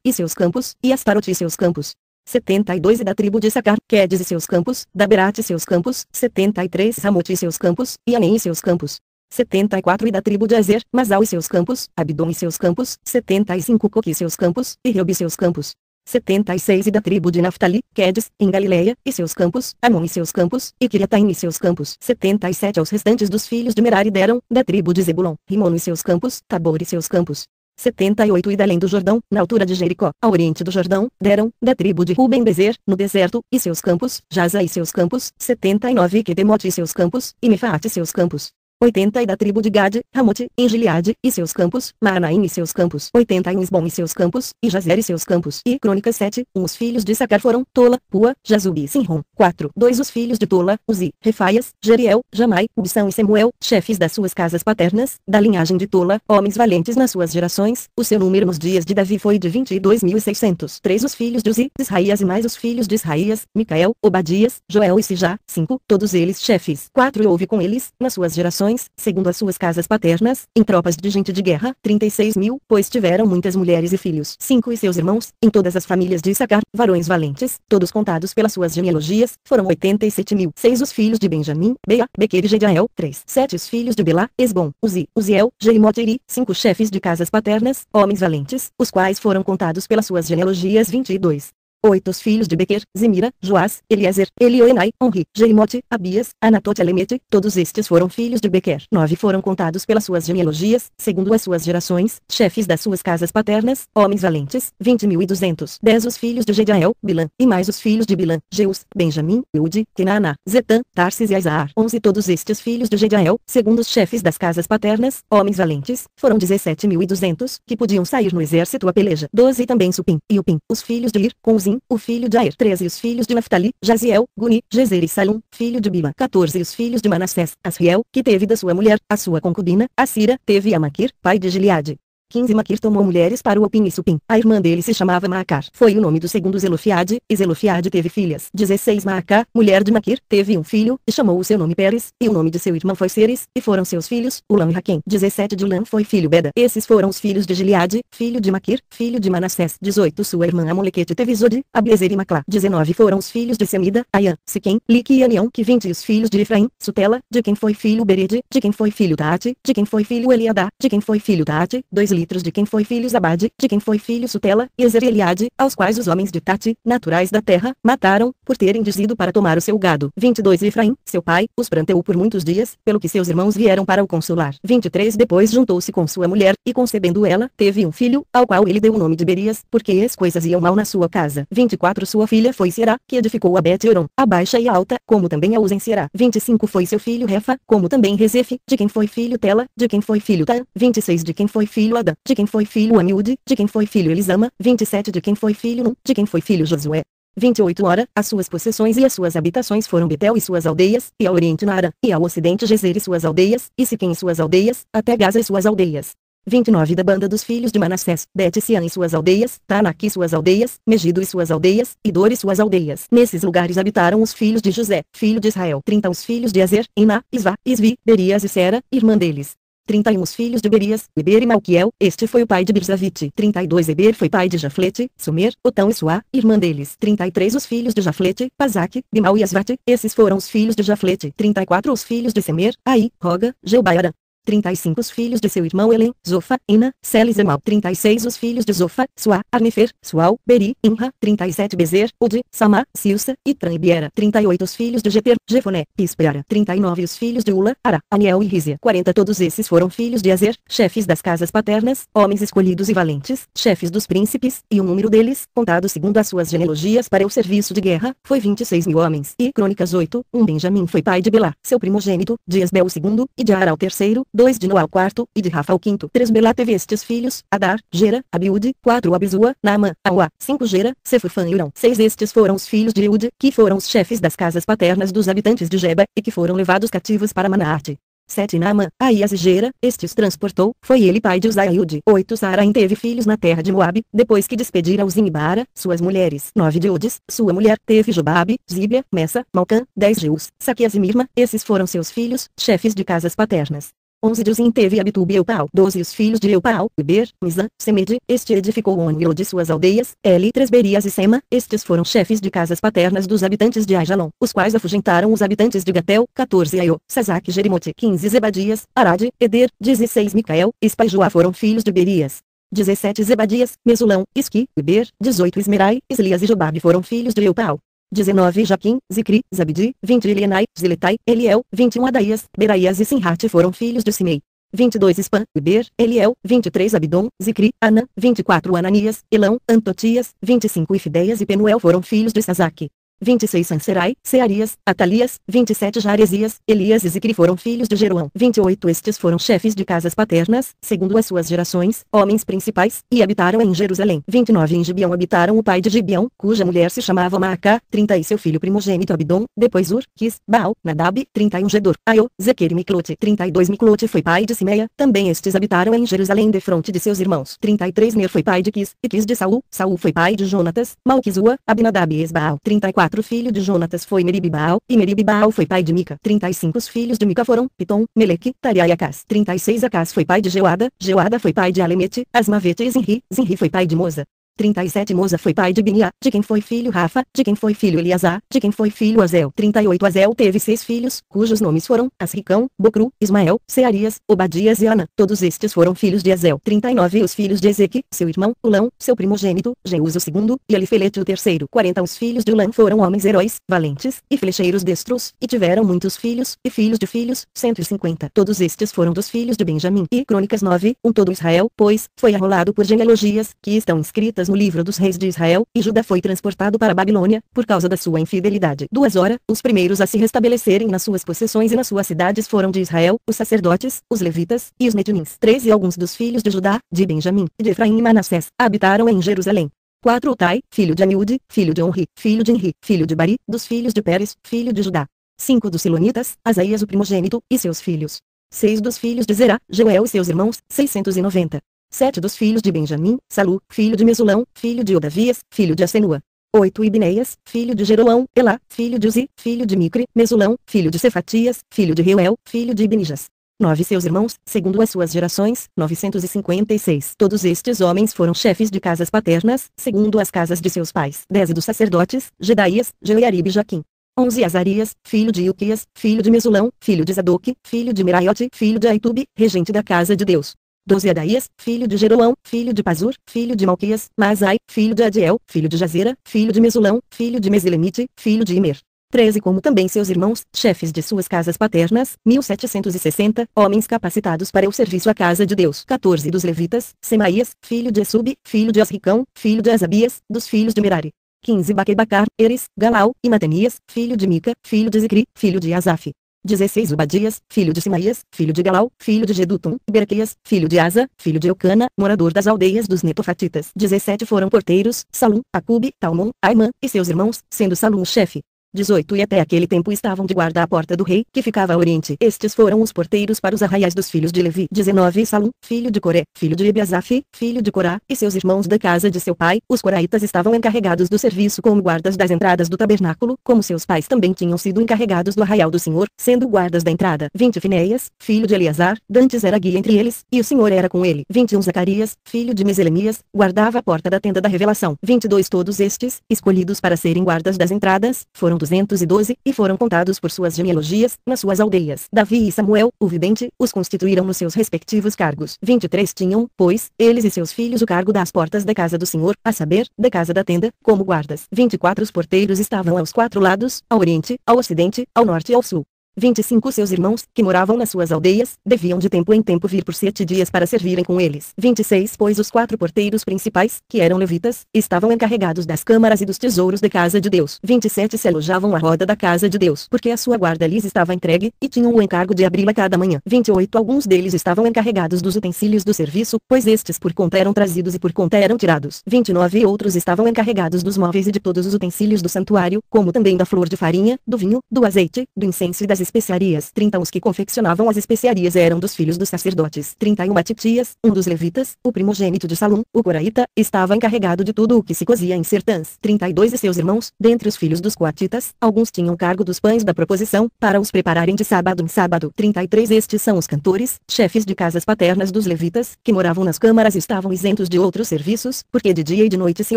e seus campos, e Astarot e seus campos. 72 e da tribo de Sacar, Quedes e seus campos, Daberat e seus campos, 73 Ramote e seus campos, e Anem e seus campos. 74 e da tribo de Azer, Masal e seus campos, Abdom e seus campos, 75 Coqui e seus campos, e Reubi e seus campos. 76 e da tribo de Naftali, Quedes, em Galileia, e seus campos, Amon e seus campos, e Kiriataim e seus campos. 77 aos restantes dos filhos de Merari deram, da tribo de Zebulon, Rimono e seus campos, Tabor e seus campos. 78 e da além do Jordão, na altura de Jericó, ao oriente do Jordão, deram, da tribo de Ruben Bezer, no deserto, e seus campos, Jaza e seus campos, 79 e Kedemote e seus campos, e Mefaate e seus campos. 80 e da tribo de Gad, Ramote, em Gileade, e seus campos, Maanaim e seus campos, 80 em Isbom e seus campos, e Jazer e seus campos, e Crônicas 7, 1 os filhos de Sacar foram, Tola, Pua, Jazubi e Sinron, 4, 2 os filhos de Tola, Uzi, Refaias, Jeriel, Jamai, Ubsão e Semuel, chefes das suas casas paternas, da linhagem de Tola, homens valentes nas suas gerações, o seu número nos dias de Davi foi de 22.600, 3 os filhos de Uzi, Israías e mais os filhos de Israías, Micael, Obadias, Joel e Sijá, 5, todos eles chefes, 4 houve com eles, nas suas gerações, segundo as suas casas paternas, em tropas de gente de guerra, 36 mil, pois tiveram muitas mulheres e filhos. Cinco e seus irmãos, em todas as famílias de Issacar, varões valentes, todos contados pelas suas genealogias, foram 87 mil. Seis os filhos de Benjamim, Bea, Bequer e Gediael, três. Sete os filhos de Belá, Esbom, Uzi, Uziel, Jerimote Iri, cinco chefes de casas paternas, homens valentes, os quais foram contados pelas suas genealogias 22. Oito os filhos de Bequer, Zimira, Joás, Eliezer, Elioenai, Onri, Jerimote, Abias, Anatote Alemete, todos estes foram filhos de Bequer. Nove foram contados pelas suas genealogias, segundo as suas gerações, chefes das suas casas paternas, homens valentes, vinte mil e duzentos. Dez os filhos de Gediael, Bilã, e mais os filhos de Bilã, Jeus, Benjamim, Eude, Kenaná, Zetã, Tarsis e Aizar. Onze todos estes filhos de Gediael, segundo os chefes das casas paternas, homens valentes, foram dezessete mil e duzentos, que podiam sair no exército a peleja. Doze também Supim, e Upim, os filhos de Ir, com O filho de Aer. 13 os filhos de Naftali, Jaziel, Guni, Gezer e Salum, filho de Bima. 14 os filhos de Manassés, Asriel, que teve da sua mulher, a sua concubina, Assira, teve Amaquir, pai de Gileade. 15 Maquir tomou mulheres para o Opim e Supim. A irmã dele se chamava Maacar. Foi o nome do segundo Zelofiade, e Zelofiade teve filhas. 16 Maacá, mulher de Maquir, teve um filho, e chamou o seu nome Pérez, e o nome de seu irmão foi Ceres, e foram seus filhos, Ulam e Raquem. 17 de Ulam foi filho Beda. Esses foram os filhos de Gileade, filho de Maquir, filho de Manassés. 18 Sua irmã Amolequete teve Zodi, Abiezer e Maclá. 19 foram os filhos de Semida, Ayan, Siquem, Lique e Anião, que 20 os filhos de Efraim, Sutela, de quem foi filho Berede, de quem foi filho Tate, de quem foi filho Eliadá, de quem foi filho Tate, 2 de quem foi filho Zabade, de quem foi filho Sutela, e Ezer e Eliade, aos quais os homens de Tati, naturais da terra, mataram, por terem descido para tomar o seu gado. 22 Efraim, seu pai, os pranteou por muitos dias, pelo que seus irmãos vieram para o consolar. 23 Depois juntou-se com sua mulher, e concebendo ela, teve um filho, ao qual ele deu o nome de Berias, porque as coisas iam mal na sua casa. 24 Sua filha foi Será, que edificou a Bet-Oron, a baixa e a alta, como também a usa em Será. 25 Foi seu filho Refa, como também Rezefe, de quem foi filho Tela, de quem foi filho Tan. 26 De quem foi filho De quem foi filho Amiúde, de quem foi filho Elisama. 27 De quem foi filho Num, de quem foi filho Josué. 28 Hora, as suas possessões e as suas habitações foram Betel e suas aldeias, e ao oriente Nara, e ao ocidente Gezer e suas aldeias, e Siquém e suas aldeias, até Gaza e suas aldeias. 29 da banda dos filhos de Manassés, Bet-Sian e suas aldeias, Tanak e suas aldeias, Megido e suas aldeias, e Dor e suas aldeias. Nesses lugares habitaram os filhos de José, filho de Israel. 30 os filhos de Azer, Iná, Isvá, Isvi, Berias e Sera, irmã deles. 31 Os filhos de Berias, Eber e Malquiel, este foi o pai de Birzavite. 32 Eber foi pai de Jaflete, Sumer, Otão e Suá, irmã deles. 33 Os filhos de Jaflete, Pazaque, Bimal e Asvate, esses foram os filhos de Jaflete. 34 Os filhos de Semer, Aí, Roga, Jeubaiara, 35 Os filhos de seu irmão Elen, Zofa, Ina, Celis e Mal. 36 Os filhos de Zofa, Suá, Arnefer, Sual, Beri, Inra. 37 Bezer, Udi, Samá, Silsa, Itran e Biera. 38 Os filhos de Jeter, Jefoné, Pispeara. 39 Os filhos de Ula, Ara, Aniel e Rizia. 40 Todos esses foram filhos de Azer, chefes das casas paternas, homens escolhidos e valentes, chefes dos príncipes, e o número deles, contado segundo as suas genealogias para o serviço de guerra, foi 26 mil homens. E Crônicas 8, um Benjamim foi pai de Belá, seu primogênito, de Esbel segundo, e de Ara o terceiro, 2 de Noá o quarto, e de Rafa o quinto. 3 Belá teve estes filhos, Adar, Gera, Abiúde, 4 Abizua, Naamã, Auá, 5 Gera, Sefufã e Urão. 6 Estes foram os filhos de Eude, que foram os chefes das casas paternas dos habitantes de Jeba, e que foram levados cativos para Manaarte. 7 Naamã, Aias e Gera, estes transportou, foi ele pai de Uzaiude. 8 Saraim teve filhos na terra de Moabe, depois que despedira os Inibara, suas mulheres. 9 de Udes, sua mulher, teve Jobabe, Zíbia, Messa, Malcã, 10 Jeus, Saquias e Mirma, esses foram seus filhos, chefes de casas paternas. 11 de Uzim teve Abitube e Eupal. 12 Os filhos de Eupal, Iber, Mizan, Semede, este edificou Onilo de suas aldeias, Eli, Tresberias e Sema, estes foram chefes de casas paternas dos habitantes de Aijalon, os quais afugentaram os habitantes de Gatel, 14 Aio, Sazac Jerimote, 15 Zebadias, Arade, Eder, 16 Micael, Espaijoá foram filhos de Berias. 17 Zebadias, Mesulão, Isqui, Iber, 18 Esmerai, Islias e Jobabe foram filhos de Eupal. 19 Jaquim, Zicri, Zabdi, 20 Elienai, Ziletai, Eliel, 21 Adaías, Beraias e Sinhate foram filhos de Simei. 22 Span, Iber, Eliel, 23 Abidom, Zicri, Ana, 24 Ananias, Elão, Antotias, 25 Ifideias e Penuel foram filhos de Sazaque. 26 Sanserai, Searias, Atalias, 27 Jaresias, Elias e Zicri foram filhos de Jeroão. 28 Estes foram chefes de casas paternas, segundo as suas gerações, homens principais, e habitaram em Jerusalém. 29 Em Gibeão habitaram o pai de Gibeão, cuja mulher se chamava Maacá, 30 e seu filho primogênito Abidom, depois Ur, Quis, Baal, Nadab, 31 Gedor, Aio, Zequer e Miclote. 32 Miclote foi pai de Simeia, também estes habitaram em Jerusalém de fronte de seus irmãos. 33 Ner foi pai de Quis, e Quis de Saul, Saul foi pai de Jonatas, Malquizua, Abinadab e Esbaal. 34 quatro filho de Jonatas foi Meribbaal, e Meribbaal foi pai de Mica. 35 Os filhos de Mica foram, Pitom, Meleque, Taria e Acas. 36 Acas foi pai de Jeoada, Jeoada foi pai de Alemete, Asmavete e Zinri, Zinri foi pai de Moza. 37 Moza foi pai de Binia, de quem foi filho Rafa, de quem foi filho Eliasá, de quem foi filho Azel. 38 Azel teve seis filhos, cujos nomes foram Asricão, Bocru, Ismael, Searias, Obadias e Ana. Todos estes foram filhos de Azel. 39 Os filhos de Ezeque, seu irmão, Ulão, seu primogênito, Jeus o segundo, e Elifelete o terceiro. 40 Os filhos de Ulã foram homens heróis, valentes, e flecheiros destros, e tiveram muitos filhos, e filhos de filhos, 150. Todos estes foram dos filhos de Benjamim. E Crônicas 9, um todo Israel, pois, foi arrolado por genealogias, que estão inscritas no livro dos reis de Israel, e Judá foi transportado para Babilônia, por causa da sua infidelidade. Duas horas, os primeiros a se restabelecerem nas suas possessões e nas suas cidades foram de Israel, os sacerdotes, os levitas, e os netunins. Três e alguns dos filhos de Judá, de Benjamim, de Efraim e Manassés, habitaram em Jerusalém. 4 Utai, filho de Amiúde, filho de Onri, filho de Enri, filho de Bari, dos filhos de Pérez, filho de Judá. 5 dos Silonitas, Asaías o primogênito, e seus filhos. 6 dos filhos de Zerá, Joel e seus irmãos, 690. Sete dos filhos de Benjamim, Salu, filho de Mesulão, filho de Odavias, filho de Asenua. Oito Ibneias, filho de Jeroão, Elá, filho de Uzi, filho de Micre, Mesulão, filho de Cefatias, filho de Reuel, filho de Ibnijas. Nove seus irmãos, segundo as suas gerações, 956. Todos estes homens foram chefes de casas paternas, segundo as casas de seus pais. Dez dos sacerdotes, Gedaías, Jeoiarib e Jaquim. 11 Azarias, filho de Ilquias, filho de Mesulão, filho de Zadok, filho de Meraiote, filho de Aitube, regente da casa de Deus. 12 Adaías, filho de Jeroão, filho de Pazur, filho de Malquias, Masai, filho de Adiel, filho de Jazera, filho de Mesulão, filho de Mesilemite, filho de Imer. 13 como também seus irmãos, chefes de suas casas paternas, 1760, homens capacitados para o serviço à casa de Deus. 14 dos levitas, Semaías, filho de Esub, filho de Asricão, filho de Asabias, dos filhos de Merari. 15 Baquebacar, Eres, Galau, e Matanias, filho de Mica, filho de Zicri, filho de Asaf. 16 Ubadias, filho de Simaías, filho de Galau, filho de Gedutum, Berquias, filho de Asa, filho de Eucana, morador das aldeias dos Netofatitas. 17 foram porteiros, Salum, Acube, Talmon, Aimã, e seus irmãos, sendo Salum o chefe. 18 E até aquele tempo estavam de guarda à porta do rei, que ficava a oriente. Estes foram os porteiros para os arraiais dos filhos de Levi. 19 Salum, filho de Coré, filho de Ebiasaf, filho de Corá, e seus irmãos da casa de seu pai, os coraitas estavam encarregados do serviço como guardas das entradas do tabernáculo, como seus pais também tinham sido encarregados do arraial do Senhor, sendo guardas da entrada. 20 Finéias, filho de Eleazar, dantes era guia entre eles, e o Senhor era com ele. 21 Zacarias, filho de Meselemias, guardava a porta da tenda da revelação. 22 Todos estes, escolhidos para serem guardas das entradas, foram 212, e foram contados por suas genealogias, nas suas aldeias. Davi e Samuel, o vidente, os constituíram nos seus respectivos cargos. 23 Tinham, pois, eles e seus filhos o cargo das portas da casa do Senhor, a saber, da casa da tenda, como guardas. 24 Os porteiros estavam aos quatro lados, ao oriente, ao ocidente, ao norte e ao sul. 25 Seus irmãos, que moravam nas suas aldeias, deviam de tempo em tempo vir por sete dias para servirem com eles. 26 Pois os quatro porteiros principais, que eram levitas, estavam encarregados das câmaras e dos tesouros da casa de Deus. 27 Se alojavam à roda da casa de Deus, porque a sua guarda lhes estava entregue, e tinham o encargo de abri-la cada manhã. 28 Alguns deles estavam encarregados dos utensílios do serviço, pois estes por conta eram trazidos e por conta eram tirados. 29 Outros estavam encarregados dos móveis e de todos os utensílios do santuário, como também da flor de farinha, do vinho, do azeite, do incenso e das especiarias. 30 Os que confeccionavam as especiarias eram dos filhos dos sacerdotes. 31 Matitias, um dos levitas, o primogênito de Salum, o coraíta, estava encarregado de tudo o que se cozia em sertãs. 32 E seus irmãos, dentre os filhos dos coatitas, alguns tinham cargo dos pães da proposição, para os prepararem de sábado em sábado. 33 Estes são os cantores, chefes de casas paternas dos levitas, que moravam nas câmaras e estavam isentos de outros serviços, porque de dia e de noite se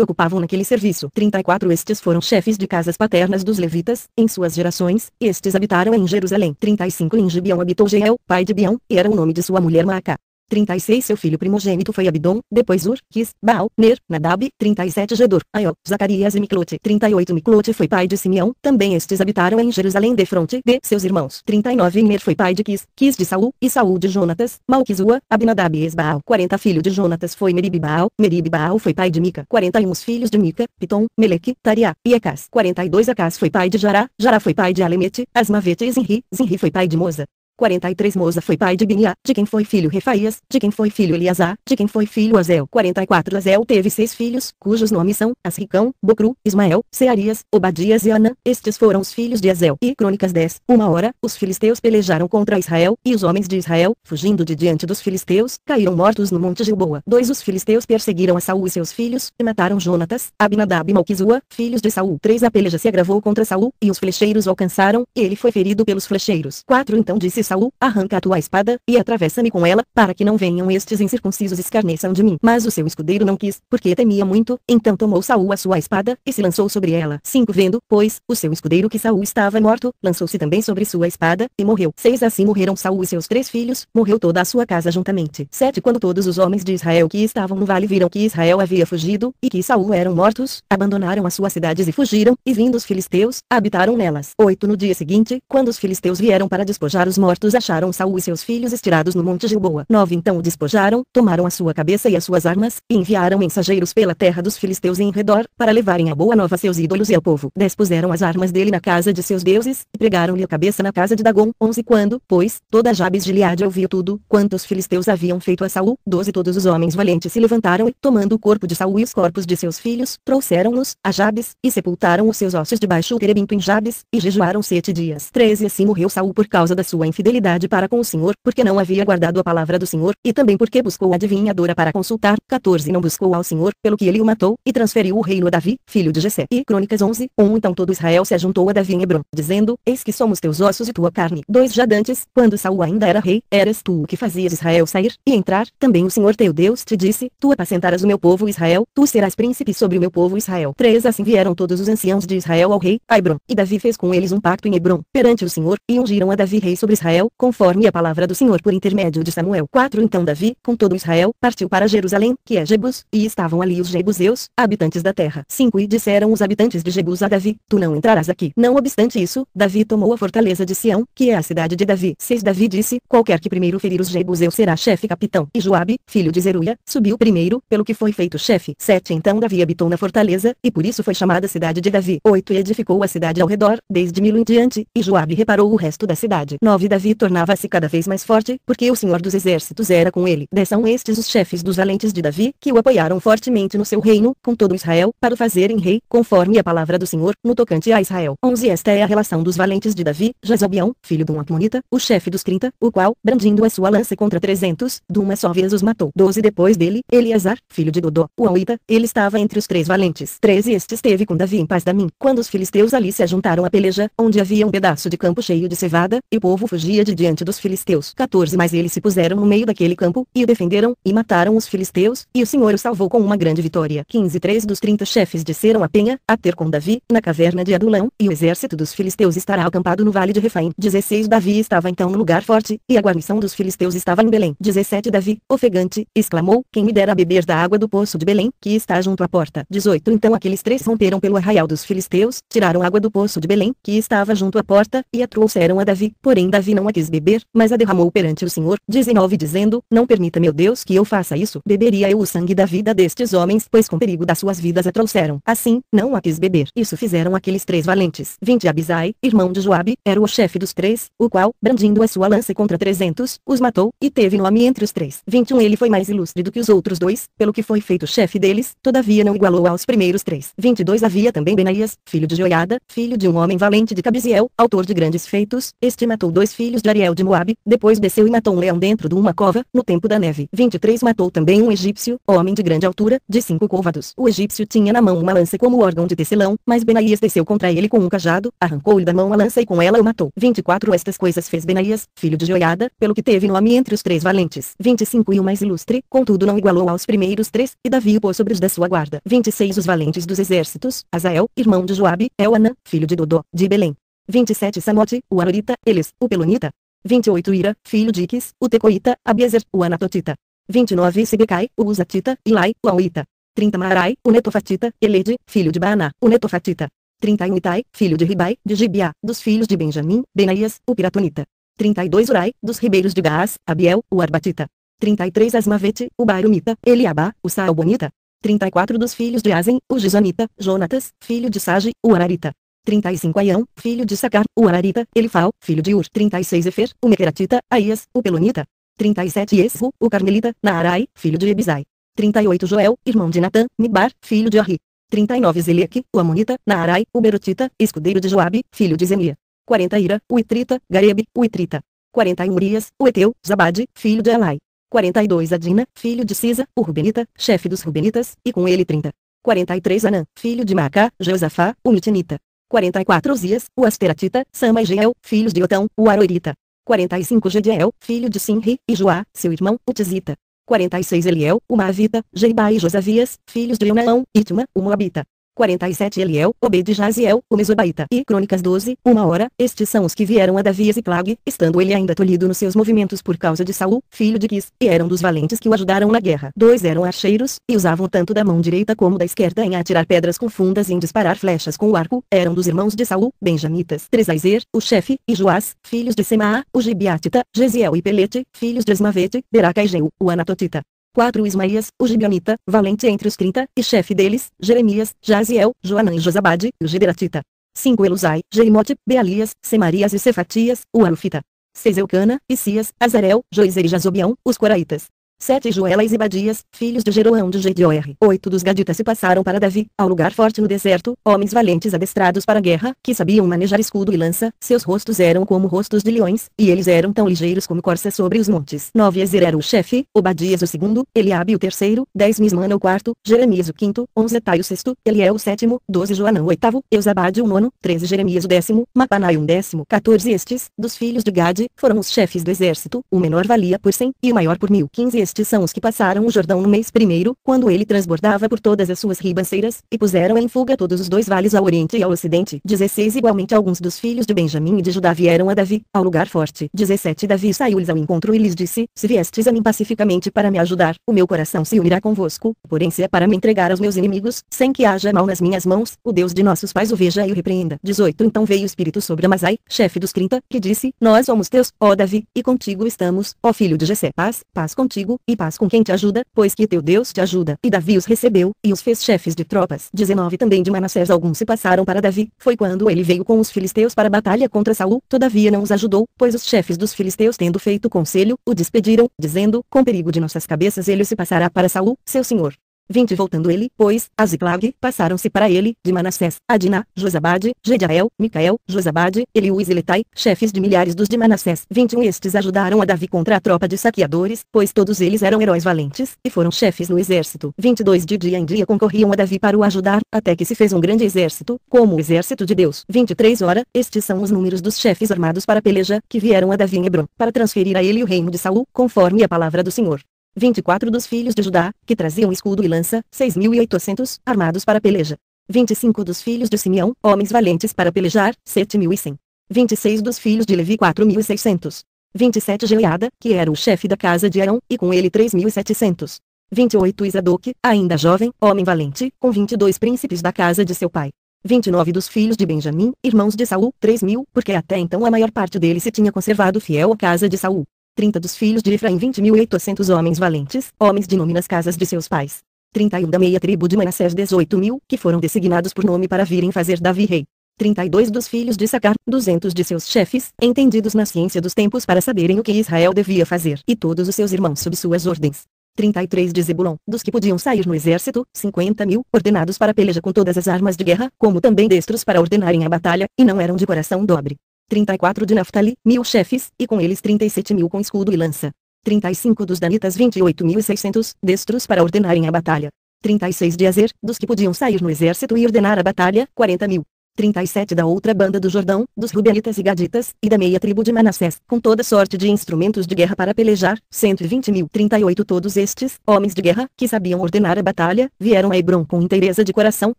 ocupavam naquele serviço. 34 Estes foram chefes de casas paternas dos levitas, em suas gerações, estes habitaram em Jerusalém. 35 Em Gibeão habitou Jeel, pai de Bião, e era o nome de sua mulher Maaca. 36 Seu filho primogênito foi Abidom, depois Ur, Quis, Baal, Ner, Nadab, 37 Gedor, Aió, Zacarias e Miclote. 38 Miclote foi pai de Simeão, também estes habitaram em Jerusalém de fronte de seus irmãos. 39 Ner foi pai de Quis, Quis de Saul, e Saul de Jonatas, Malquizua, Abinadab e Esbaal. 40 Filho de Jonatas foi Merib Baal, Merib Baal foi pai de Mica. 41 Os filhos de Mica, Pitom, Meleque, Tariá, e Acas. 42 Acas foi pai de Jará, Jará foi pai de Alemete, Asmavete e Zinri, Zinri foi pai de Moza. 43 Moza foi pai de Biniá, de quem foi filho Refaías, de quem foi filho Eliasá, de quem foi filho Azel. 44 Azel teve seis filhos, cujos nomes são Asricão, Bocru, Ismael, Searias, Obadias e Anã. Estes foram os filhos de Azel. E Crônicas 10. Uma hora, os filisteus pelejaram contra Israel, e os homens de Israel, fugindo de diante dos filisteus, caíram mortos no monte Gilboa. 2 Os filisteus perseguiram a Saul e seus filhos, e mataram Jonatas, Abinadab e Malquizua, filhos de Saul. 3 A peleja se agravou contra Saul, e os flecheiros o alcançaram, e ele foi ferido pelos flecheiros. 4 Então disse Saul, arranca a tua espada, e atravessa-me com ela, para que não venham estes incircuncisos escarneçam de mim. Mas o seu escudeiro não quis, porque temia muito, então tomou Saul a sua espada, e se lançou sobre ela. 5 Vendo, pois, o seu escudeiro que Saul estava morto, lançou-se também sobre sua espada, e morreu. 6 Assim morreram Saul e seus três filhos, morreu toda a sua casa juntamente. 7 Quando todos os homens de Israel que estavam no vale viram que Israel havia fugido, e que Saul eram mortos, abandonaram as suas cidades e fugiram, e vindo os filisteus, habitaram nelas. 8 No dia seguinte, quando os filisteus vieram para despojar os mortos acharam Saul e seus filhos estirados no monte Gilboa. 9 Então o despojaram, tomaram a sua cabeça e as suas armas, e enviaram mensageiros pela terra dos filisteus em redor, para levarem a boa nova a seus ídolos e ao povo. 10 Puseram as armas dele na casa de seus deuses, e pregaram-lhe a cabeça na casa de Dagom. 11 Quando, pois, toda Jabes de Gileade ouviu tudo, quanto os filisteus haviam feito a Saul, 12 Todos os homens valentes se levantaram e, tomando o corpo de Saul e os corpos de seus filhos, trouxeram-nos a Jabes, e sepultaram os seus ossos debaixo do terebinto em Jabes, e jejuaram sete dias. 13 Assim morreu Saul por causa da sua infidelidade para com o Senhor, porque não havia guardado a palavra do Senhor, e também porque buscou a adivinhadora para consultar. 14 Não buscou ao Senhor, pelo que ele o matou, e transferiu o reino a Davi, filho de Jessé. E Crônicas 11, 1 Então todo Israel se ajuntou a Davi em Hebron, dizendo, Eis que somos teus ossos e tua carne. 2 Já dantes, quando Saul ainda era rei, eras tu o que fazias Israel sair, e entrar, também o Senhor teu Deus te disse, tu apacentarás o meu povo Israel, tu serás príncipe sobre o meu povo Israel. 3 Assim vieram todos os anciãos de Israel ao rei, a Hebron, e Davi fez com eles um pacto em Hebron, perante o Senhor, e ungiram a Davi rei sobre Israel, conforme a palavra do Senhor por intermédio de Samuel. 4 Então Davi, com todo Israel, partiu para Jerusalém, que é Jebus, e estavam ali os Jebuseus, habitantes da terra. 5 E disseram os habitantes de Jebus a Davi, tu não entrarás aqui. Não obstante isso, Davi tomou a fortaleza de Sião, que é a cidade de Davi. 6 Davi disse, qualquer que primeiro ferir os Jebuseus será chefe capitão. E Joabe, filho de Zeruia, subiu primeiro, pelo que foi feito chefe. 7 Então Davi habitou na fortaleza, e por isso foi chamada cidade de Davi. 8 E edificou a cidade ao redor, desde Milo em diante, e Joabe reparou o resto da cidade. 9 Davi tornava-se cada vez mais forte, porque o Senhor dos Exércitos era com ele. Desçam estes os chefes dos valentes de Davi, que o apoiaram fortemente no seu reino, com todo Israel, para o fazerem rei, conforme a palavra do Senhor, no tocante a Israel. 11 Esta é a relação dos valentes de Davi, Jazobião, filho de um Amonita, o chefe dos 30, o qual, brandindo a sua lança contra 300, de uma só vez os matou. 12 Depois dele, Eleazar, filho de Dodó, o Auita, ele estava entre os três valentes. 13 Este esteve com Davi em paz da mim, quando os filisteus ali se ajuntaram a peleja, onde havia um pedaço de campo cheio de cevada, e o povo fugia de diante dos filisteus. 14 Mas eles se puseram no meio daquele campo, e o defenderam, e mataram os filisteus, e o Senhor o salvou com uma grande vitória. 15 Três dos trinta chefes desceram a penha, a ter com Davi, na caverna de Adulão, e o exército dos filisteus estará acampado no vale de Refaim. 16 Davi estava então no lugar forte, e a guarnição dos filisteus estava em Belém. 17 Davi, ofegante, exclamou, quem me dera beber da água do poço de Belém, que está junto à porta. 18 Então aqueles três romperam pelo arraial dos filisteus, tiraram água do poço de Belém, que estava junto à porta, e a trouxeram a Davi, porém Davi não a quis beber, mas a derramou perante o Senhor. 19 Dizendo, não permita meu Deus que eu faça isso, beberia eu o sangue da vida destes homens, pois com perigo das suas vidas a trouxeram. Assim, não a quis beber. Isso fizeram aqueles três valentes. 20 Abisai, irmão de Joabe, era o chefe dos três, o qual, brandindo a sua lança contra trezentos, os matou, e teve nome entre os três. 21 Ele foi mais ilustre do que os outros dois, pelo que foi feito chefe deles, todavia não igualou aos primeiros três. 22 Havia também Benaías, filho de Joiada, filho de um homem valente de Cabiziel, autor de grandes feitos, este matou dois filhos de Ariel de Moabe, depois desceu e matou um leão dentro de uma cova, no tempo da neve. 23 Matou também um egípcio, homem de grande altura, de cinco côvados. O egípcio tinha na mão uma lança como órgão de tecelão, mas Benaías desceu contra ele com um cajado, arrancou-lhe da mão a lança e com ela o matou. 24 Estas coisas fez Benaías, filho de Joiada, pelo que teve nome entre os três valentes. 25 E o mais ilustre, contudo não igualou aos primeiros três, e Davi o pôs sobre os da sua guarda. 26 Os valentes dos exércitos, Azael, irmão de Joabe, Elana, filho de Dodó, de Belém. 27 Samote, o Arorita, Eles, o Pelonita. 28 Ira, filho de Iques, o Tecoita, Abiezer, o Anatotita. 29 Sebecai, o Uzatita, Ilai, o Auita. 30 Marai, o Netofatita, Elede, filho de Baaná, o Netofatita. 31 Itai, filho de Ribai, de Gibeá, dos filhos de Benjamim, Benaías, o Piratonita. 32 Urai, dos ribeiros de Gaás, Abiel, o Arbatita. 33 Asmavete, o Bairumita, Eliabá, o Saalbonita. 34 dos filhos de Azen, o Gizonita, Jonatas, filho de Sage, o Ararita. 35 Aião, filho de Sacar, o Ararita, Elifal, filho de Ur. 36 Efer, o Mequeratita, Aias, o Pelonita. 37 Esru, o Carmelita, Naarai, filho de Ebizai. 38 Joel, irmão de Natã, Mibar, filho de Arri. 39 Zeleque, o Amonita, Naarai, o Berotita, escudeiro de Joabe, filho de Zemia. 40 Ira, o Itrita, Garebe, o Itrita. 41 Urias, o Eteu, Zabade, filho de Elai. 42 Adina, filho de Cisa, o Rubenita, chefe dos Rubenitas, e com ele 30. 43 Anã, filho de Macá, Josafá, o Mitinita. 44 Uzias, o Asteratita, Sama e Geel, filhos de Otão, o Aroirita. 45 Gediel, filho de Sinri, e Joá, seu irmão, o Tizita. 46 Eliel, o Maavita, Jeiba e Josavias, filhos de Eunaão, Itma, o Moabita. 47 Eliel, Obed Jaziel, o Mesobaita. E Crônicas 12, uma hora, estes são os que vieram a Davi e Ziclag, estando ele ainda tolhido nos seus movimentos por causa de Saul, filho de Quis, e eram dos valentes que o ajudaram na guerra. Dois eram archeiros, e usavam tanto da mão direita como da esquerda em atirar pedras com fundas e em disparar flechas com o arco, eram dos irmãos de Saul, benjamitas. Três Aizer, o chefe, e Joás, filhos de Semaá, o Gibiatita, Gesiel e Pelete, filhos de Esmavete, Beraca e Geu, o Anatotita. 4 Ismaías, o Gibionita, valente entre os trinta, e chefe deles, Jeremias, Jaziel, Joanã e Josabade, o Gideratita. 5 Elusai, Jerimote, Bealias, Semarias e Cefatias, o Alufita. 6 Eucana, Isias, Azarel, Joizer e Jazobião, os Coraitas. 7 Joela e Zebadias, filhos de Jeroão de Gedior. 8 dos Gaditas se passaram para Davi, ao lugar forte no deserto, homens valentes adestrados para a guerra, que sabiam manejar escudo e lança, seus rostos eram como rostos de leões, e eles eram tão ligeiros como corças sobre os montes. 9 Ezer era o chefe, Obadias o segundo, Eliabe o terceiro, 10 Mismana o quarto, Jeremias o quinto, 11 Etai o sexto, Eliel o sétimo, 12 Joanã o oitavo, Eusabade o nono, 13 Jeremias o décimo, Mapanai um décimo, 14 Estes, dos filhos de Gade, foram os chefes do exército, o menor valia por cem, e o maior por mil. 15 estes são os que passaram o Jordão no mês primeiro, quando ele transbordava por todas as suas ribanceiras, e puseram em fuga todos os dois vales ao oriente e ao ocidente. 16 Igualmente alguns dos filhos de Benjamim e de Judá vieram a Davi, ao lugar forte. 17 Davi saiu-lhes ao encontro e lhes disse, se viestes a mim pacificamente para me ajudar, o meu coração se unirá convosco, porém se é para me entregar aos meus inimigos, sem que haja mal nas minhas mãos, o Deus de nossos pais o veja e o repreenda. 18 Então veio o Espírito sobre Amazai, chefe dos 30, que disse, nós somos teus, ó Davi, e contigo estamos, ó filho de Jessé. Paz, paz contigo, e paz com quem te ajuda, pois que teu Deus te ajuda. E Davi os recebeu, e os fez chefes de tropas. 19 Também de Manassés alguns se passaram para Davi, foi quando ele veio com os filisteus para a batalha contra Saul, todavia não os ajudou, pois os chefes dos filisteus tendo feito conselho, o despediram, dizendo, com perigo de nossas cabeças ele se passará para Saul, seu senhor. 20 Voltando ele, pois, a Ziclag, passaram-se para ele, de Manassés, Adina, Josabade, Gediael, Micael, Josabade, Eliú e Ziletai, chefes de milhares dos de Manassés. 21 Estes ajudaram a Davi contra a tropa de saqueadores, pois todos eles eram heróis valentes, e foram chefes no exército. 22 De dia em dia concorriam a Davi para o ajudar, até que se fez um grande exército, como o exército de Deus. 23 Ora, estes são os números dos chefes armados para peleja, que vieram a Davi em Hebron, para transferir a ele o reino de Saul, conforme a palavra do Senhor. 24 dos filhos de Judá, que traziam escudo e lança, 6.800, armados para peleja. 25 dos filhos de Simeão, homens valentes para pelejar, 7.100. 26 dos filhos de Levi 4.600. 27 Geleada, que era o chefe da casa de Arão, e com ele 3.700. 28 Isadoc, ainda jovem, homem valente, com 22 príncipes da casa de seu pai. 29 dos filhos de Benjamim, irmãos de Saul, 3.000, porque até então a maior parte deles se tinha conservado fiel à casa de Saul. 30 dos filhos de Efraim 20.800 homens valentes, homens de nome nas casas de seus pais. 31 da meia tribo de Manassés 18 mil, que foram designados por nome para virem fazer Davi rei. 32 dos filhos de Sacar, 200 de seus chefes, entendidos na ciência dos tempos para saberem o que Israel devia fazer, e todos os seus irmãos sob suas ordens. 33 de Zebulon, dos que podiam sair no exército, 50 mil, ordenados para peleja com todas as armas de guerra, como também destros para ordenarem a batalha, e não eram de coração dobre. 34 de Naftali, mil chefes, e com eles 37 mil com escudo e lança. 35 dos Danitas 28.600, destros para ordenarem a batalha. 36 de Azer, dos que podiam sair no exército e ordenar a batalha, 40 mil. 37 da outra banda do Jordão, dos Rubenitas e Gaditas, e da meia tribo de Manassés, com toda sorte de instrumentos de guerra para pelejar, 120 mil. 38 todos estes, homens de guerra, que sabiam ordenar a batalha, vieram a Hebron com inteireza de coração,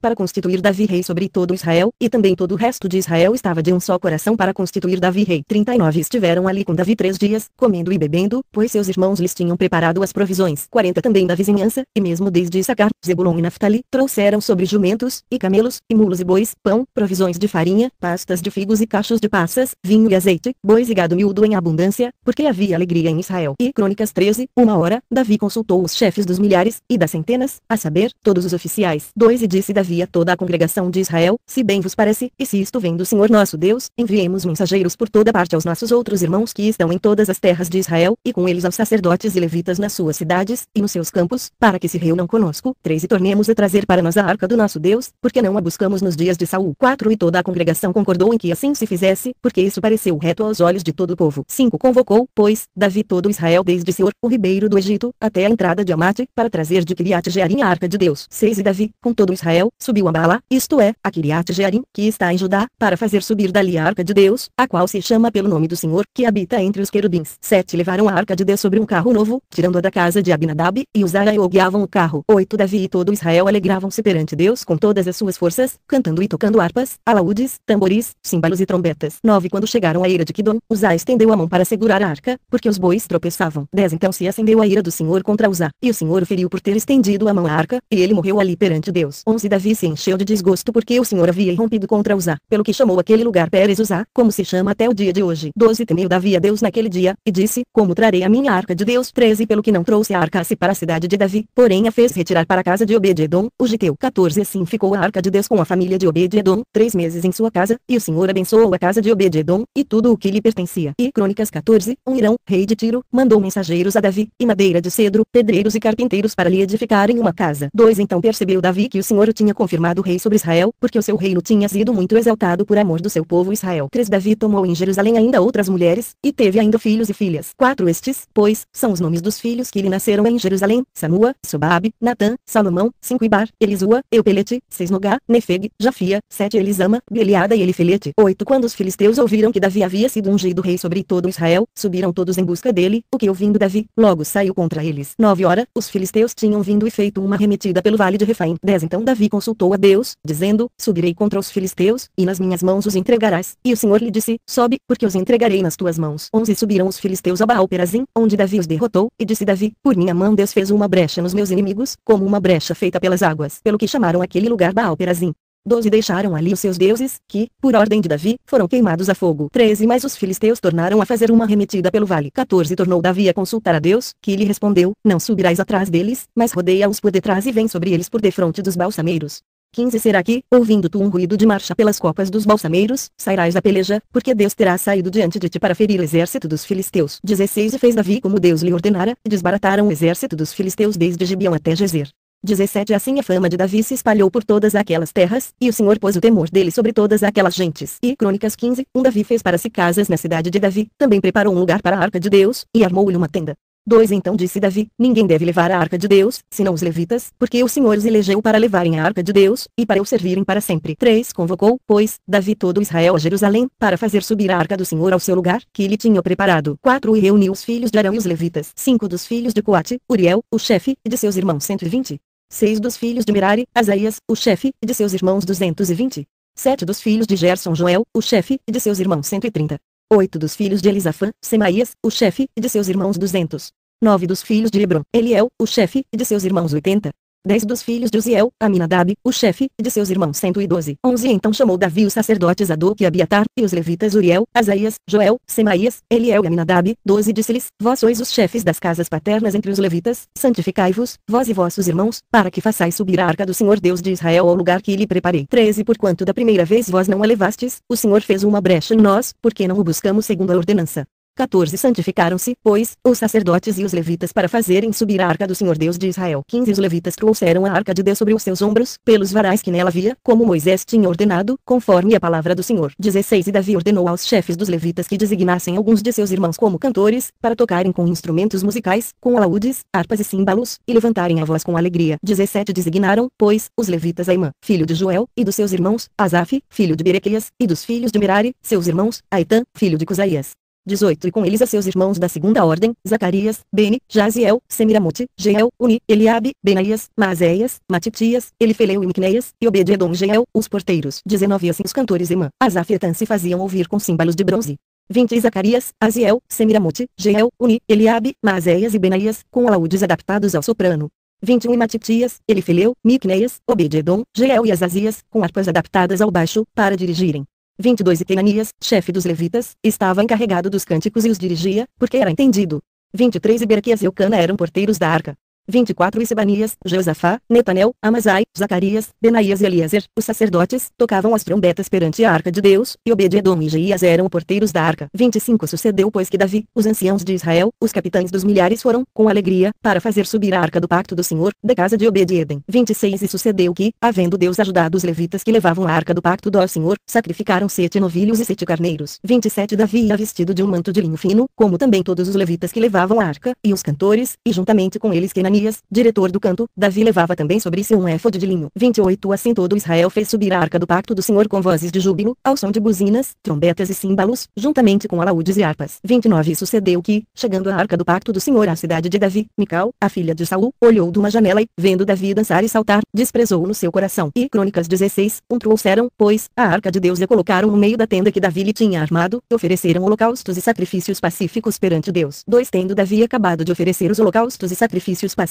para constituir Davi rei sobre todo Israel, e também todo o resto de Israel estava de um só coração para constituir Davi rei. 39 estiveram ali com Davi três dias, comendo e bebendo, pois seus irmãos lhes tinham preparado as provisões. 40 também da vizinhança, e mesmo desde Issacar, Zebulon e Naftali, trouxeram sobre jumentos, e camelos, e mulos e bois, pão, provisões de farinha, pastas de figos e cachos de passas, vinho e azeite, bois e gado miúdo em abundância, porque havia alegria em Israel. E Crônicas 13, uma hora, Davi consultou os chefes dos milhares, e das centenas, a saber, todos os oficiais. 2 E disse Davi a toda a congregação de Israel, se bem vos parece, e se isto vem do Senhor nosso Deus, enviemos mensageiros por toda parte aos nossos outros irmãos que estão em todas as terras de Israel, e com eles aos sacerdotes e levitas nas suas cidades, e nos seus campos, para que se reúnam conosco. 3 E tornemos a trazer para nós a arca do nosso Deus, porque não a buscamos nos dias de Saul. 4 E toda a congregação concordou em que assim se fizesse, porque isso pareceu reto aos olhos de todo o povo. 5. Convocou, pois, Davi todo Israel desde Seor, o ribeiro do Egito, até a entrada de Amate, para trazer de Kiriat Jearim a arca de Deus. 6. E Davi, com todo Israel, subiu a Bala, isto é, a Kiriat Jearim, que está em Judá, para fazer subir dali a arca de Deus, a qual se chama pelo nome do Senhor, que habita entre os querubins. 7. Levaram a arca de Deus sobre um carro novo, tirando-a da casa de Abinadab, e Uzara e guiavam o carro. 8. Davi e todo Israel alegravam-se perante Deus com todas as suas forças, cantando e tocando harpas, alaúdes, tamboris, e trombetas. 9 Quando chegaram à ira de Kidon, Uzá estendeu a mão para segurar a arca, porque os bois tropeçavam. 10 Então se acendeu a ira do Senhor contra Uzá, e o Senhor feriu por ter estendido a mão à arca, e ele morreu ali perante Deus. 11 Davi se encheu de desgosto porque o Senhor havia irrompido contra Uzá, pelo que chamou aquele lugar Pérez Uzá, como se chama até o dia de hoje. 12 Temeu Davi a Deus naquele dia, e disse, como trarei a minha arca de Deus? 13 Pelo que não trouxe a arca se para a cidade de Davi, porém a fez retirar para a casa de Obed-Edom, o Giteu. 14 Assim ficou a arca de Deus com a família de Obed-Edom, três meses em sua casa, e o Senhor abençoou a casa de Obed-Edom, e tudo o que lhe pertencia. E Crônicas 14, um Irão, rei de Tiro, mandou mensageiros a Davi, e madeira de cedro, pedreiros e carpinteiros para lhe edificarem uma casa. 2 Então percebeu Davi que o Senhor tinha confirmado rei sobre Israel, porque o seu reino tinha sido muito exaltado por amor do seu povo Israel. 3 Davi tomou em Jerusalém ainda outras mulheres, e teve ainda filhos e filhas. 4 Estes, pois, são os nomes dos filhos que lhe nasceram em Jerusalém, Samua, Sobabe, Natã, Salomão, 5 Ibar, Elisua, Eupelete, 6 Nogá, Nefeg, Jafia, 7 Elisama, Beliada e Elifelete. 8 Quando os filisteus ouviram que Davi havia sido ungido rei sobre todo Israel, subiram todos em busca dele, o que ouvindo Davi, logo saiu contra eles. 9 Hora, os filisteus tinham vindo e feito uma remetida pelo vale de Refaim. 10 Então Davi consultou a Deus, dizendo, subirei contra os filisteus, e nas minhas mãos os entregarás. E o Senhor lhe disse, sobe, porque os entregarei nas tuas mãos. 11 Subiram os filisteus a Baal Perazim, onde Davi os derrotou, e disse Davi, por minha mão Deus fez uma brecha nos meus inimigos, como uma brecha feita pelas águas, pelo que chamaram aquele lugar Baal Perazim. 12 deixaram ali os seus deuses, que, por ordem de Davi, foram queimados a fogo. 13 Mas os filisteus tornaram a fazer uma remetida pelo vale. 14 Tornou Davi a consultar a Deus, que lhe respondeu, Não subirás atrás deles, mas rodeia-os por detrás e vem sobre eles por defronte dos balsameiros. 15 Será que, ouvindo tu um ruído de marcha pelas copas dos balsameiros, sairás da peleja, porque Deus terá saído diante de ti para ferir o exército dos filisteus. 16 E fez Davi como Deus lhe ordenara, e desbarataram o exército dos filisteus desde Gibeão até Gezer. 17 Assim a fama de Davi se espalhou por todas aquelas terras, e o Senhor pôs o temor dele sobre todas aquelas gentes. E Crônicas 15, um Davi fez para si casas na cidade de Davi, também preparou um lugar para a arca de Deus, e armou-lhe uma tenda. 2 Então disse Davi, ninguém deve levar a arca de Deus, senão os levitas, porque o Senhor os elegeu para levarem a arca de Deus, e para o servirem para sempre. 3 Convocou, pois, Davi todo Israel a Jerusalém, para fazer subir a arca do Senhor ao seu lugar, que ele tinha preparado. 4 E reuniu os filhos de Arão e os levitas. 5 Dos filhos de Coate, Uriel, o chefe, e de seus irmãos 120. 6 Dos filhos de Merari, Asaías, o chefe, e de seus irmãos 220. 7 Dos filhos de Gerson Joel, o chefe, e de seus irmãos 130. 8 dos filhos de Elisafã, Semaías, o chefe, e de seus irmãos 200. 9 dos filhos de Hebron, Eliel, o chefe, e de seus irmãos 80. 10 dos filhos de Uziel, Aminadab, o chefe, de seus irmãos 112. 11 Então chamou Davi os sacerdotes Adok e Abiatar, e os levitas Uriel, Asaías, Joel, Semaías, Eliel e Aminadab. 12 Disse-lhes, vós sois os chefes das casas paternas entre os levitas, santificai-vos, vós e vossos irmãos, para que façais subir a arca do Senhor Deus de Israel ao lugar que lhe preparei. 13 Porquanto da primeira vez vós não a levastes, o Senhor fez uma brecha em nós, porque não o buscamos segundo a ordenança. 14 Santificaram-se, pois, os sacerdotes e os levitas para fazerem subir a arca do Senhor Deus de Israel. 15 Os levitas trouxeram a arca de Deus sobre os seus ombros, pelos varais que nela havia, como Moisés tinha ordenado, conforme a palavra do Senhor. 16 E Davi ordenou aos chefes dos levitas que designassem alguns de seus irmãos como cantores, para tocarem com instrumentos musicais, com alaúdes, harpas e símbolos, e levantarem a voz com alegria. 17 Designaram, pois, os levitas Aimã, filho de Joel, e dos seus irmãos, Asaf, filho de Berequias, e dos filhos de Merari, seus irmãos, Aitã, filho de Cusaías. 18 E com eles a seus irmãos da segunda ordem, Zacarias, Beni, Jaziel, Semiramote, Jeel, Uni, Eliabe, Benaías, Maazéias, Matitias, Elifeleu e Miquneias, e Obed-Edom Jeel, os porteiros. 19 Assim os cantores Emã, Asaf e Etan se faziam ouvir com símbolos de bronze. 20 Zacarias, Aziel, Semiramote, Jeel, Uni, Eliabe, Maazéias e Benaías, com alaúdes adaptados ao soprano. 21 E Matitias, Elifeleu, Miquneias, Obed-Edom, Jeel e Azazias, com harpas adaptadas ao baixo, para dirigirem. 22 E Tenanias, chefe dos levitas, estava encarregado dos cânticos e os dirigia, porque era entendido. 23 E Berquias e Eucana eram porteiros da arca. 24 E Sebanias, Josafá, Netanel, Amazai, Zacarias, Benaías e Eliezer, os sacerdotes, tocavam as trombetas perante a arca de Deus, e Obed-Edom e Jeias eram porteiros da arca. 25 Sucedeu pois que Davi, os anciãos de Israel, os capitães dos milhares foram, com alegria, para fazer subir a arca do pacto do Senhor, da casa de Obed-Edom. 26 E sucedeu que, havendo Deus ajudado os levitas que levavam a arca do pacto do Senhor, sacrificaram sete novilhos e sete carneiros. 27 Davi ia vestido de um manto de linho fino, como também todos os levitas que levavam a arca, e os cantores, e juntamente com eles Kenan Ananias, diretor do canto, Davi levava também sobre si um éfode de linho. 28 Assim todo Israel fez subir a arca do pacto do Senhor com vozes de júbilo, ao som de buzinas, trombetas e símbolos, juntamente com alaúdes e harpas. 29 E sucedeu que, chegando a arca do pacto do Senhor à cidade de Davi, Mical, a filha de Saul, olhou de uma janela e, vendo Davi dançar e saltar, desprezou no seu coração. E Crônicas 16, um trouxeram, pois, a arca de Deus e colocaram no meio da tenda que Davi lhe tinha armado, e ofereceram holocaustos e sacrifícios pacíficos perante Deus. 2 Tendo Davi acabado de oferecer os holocaustos e sacrifícios pacíficos,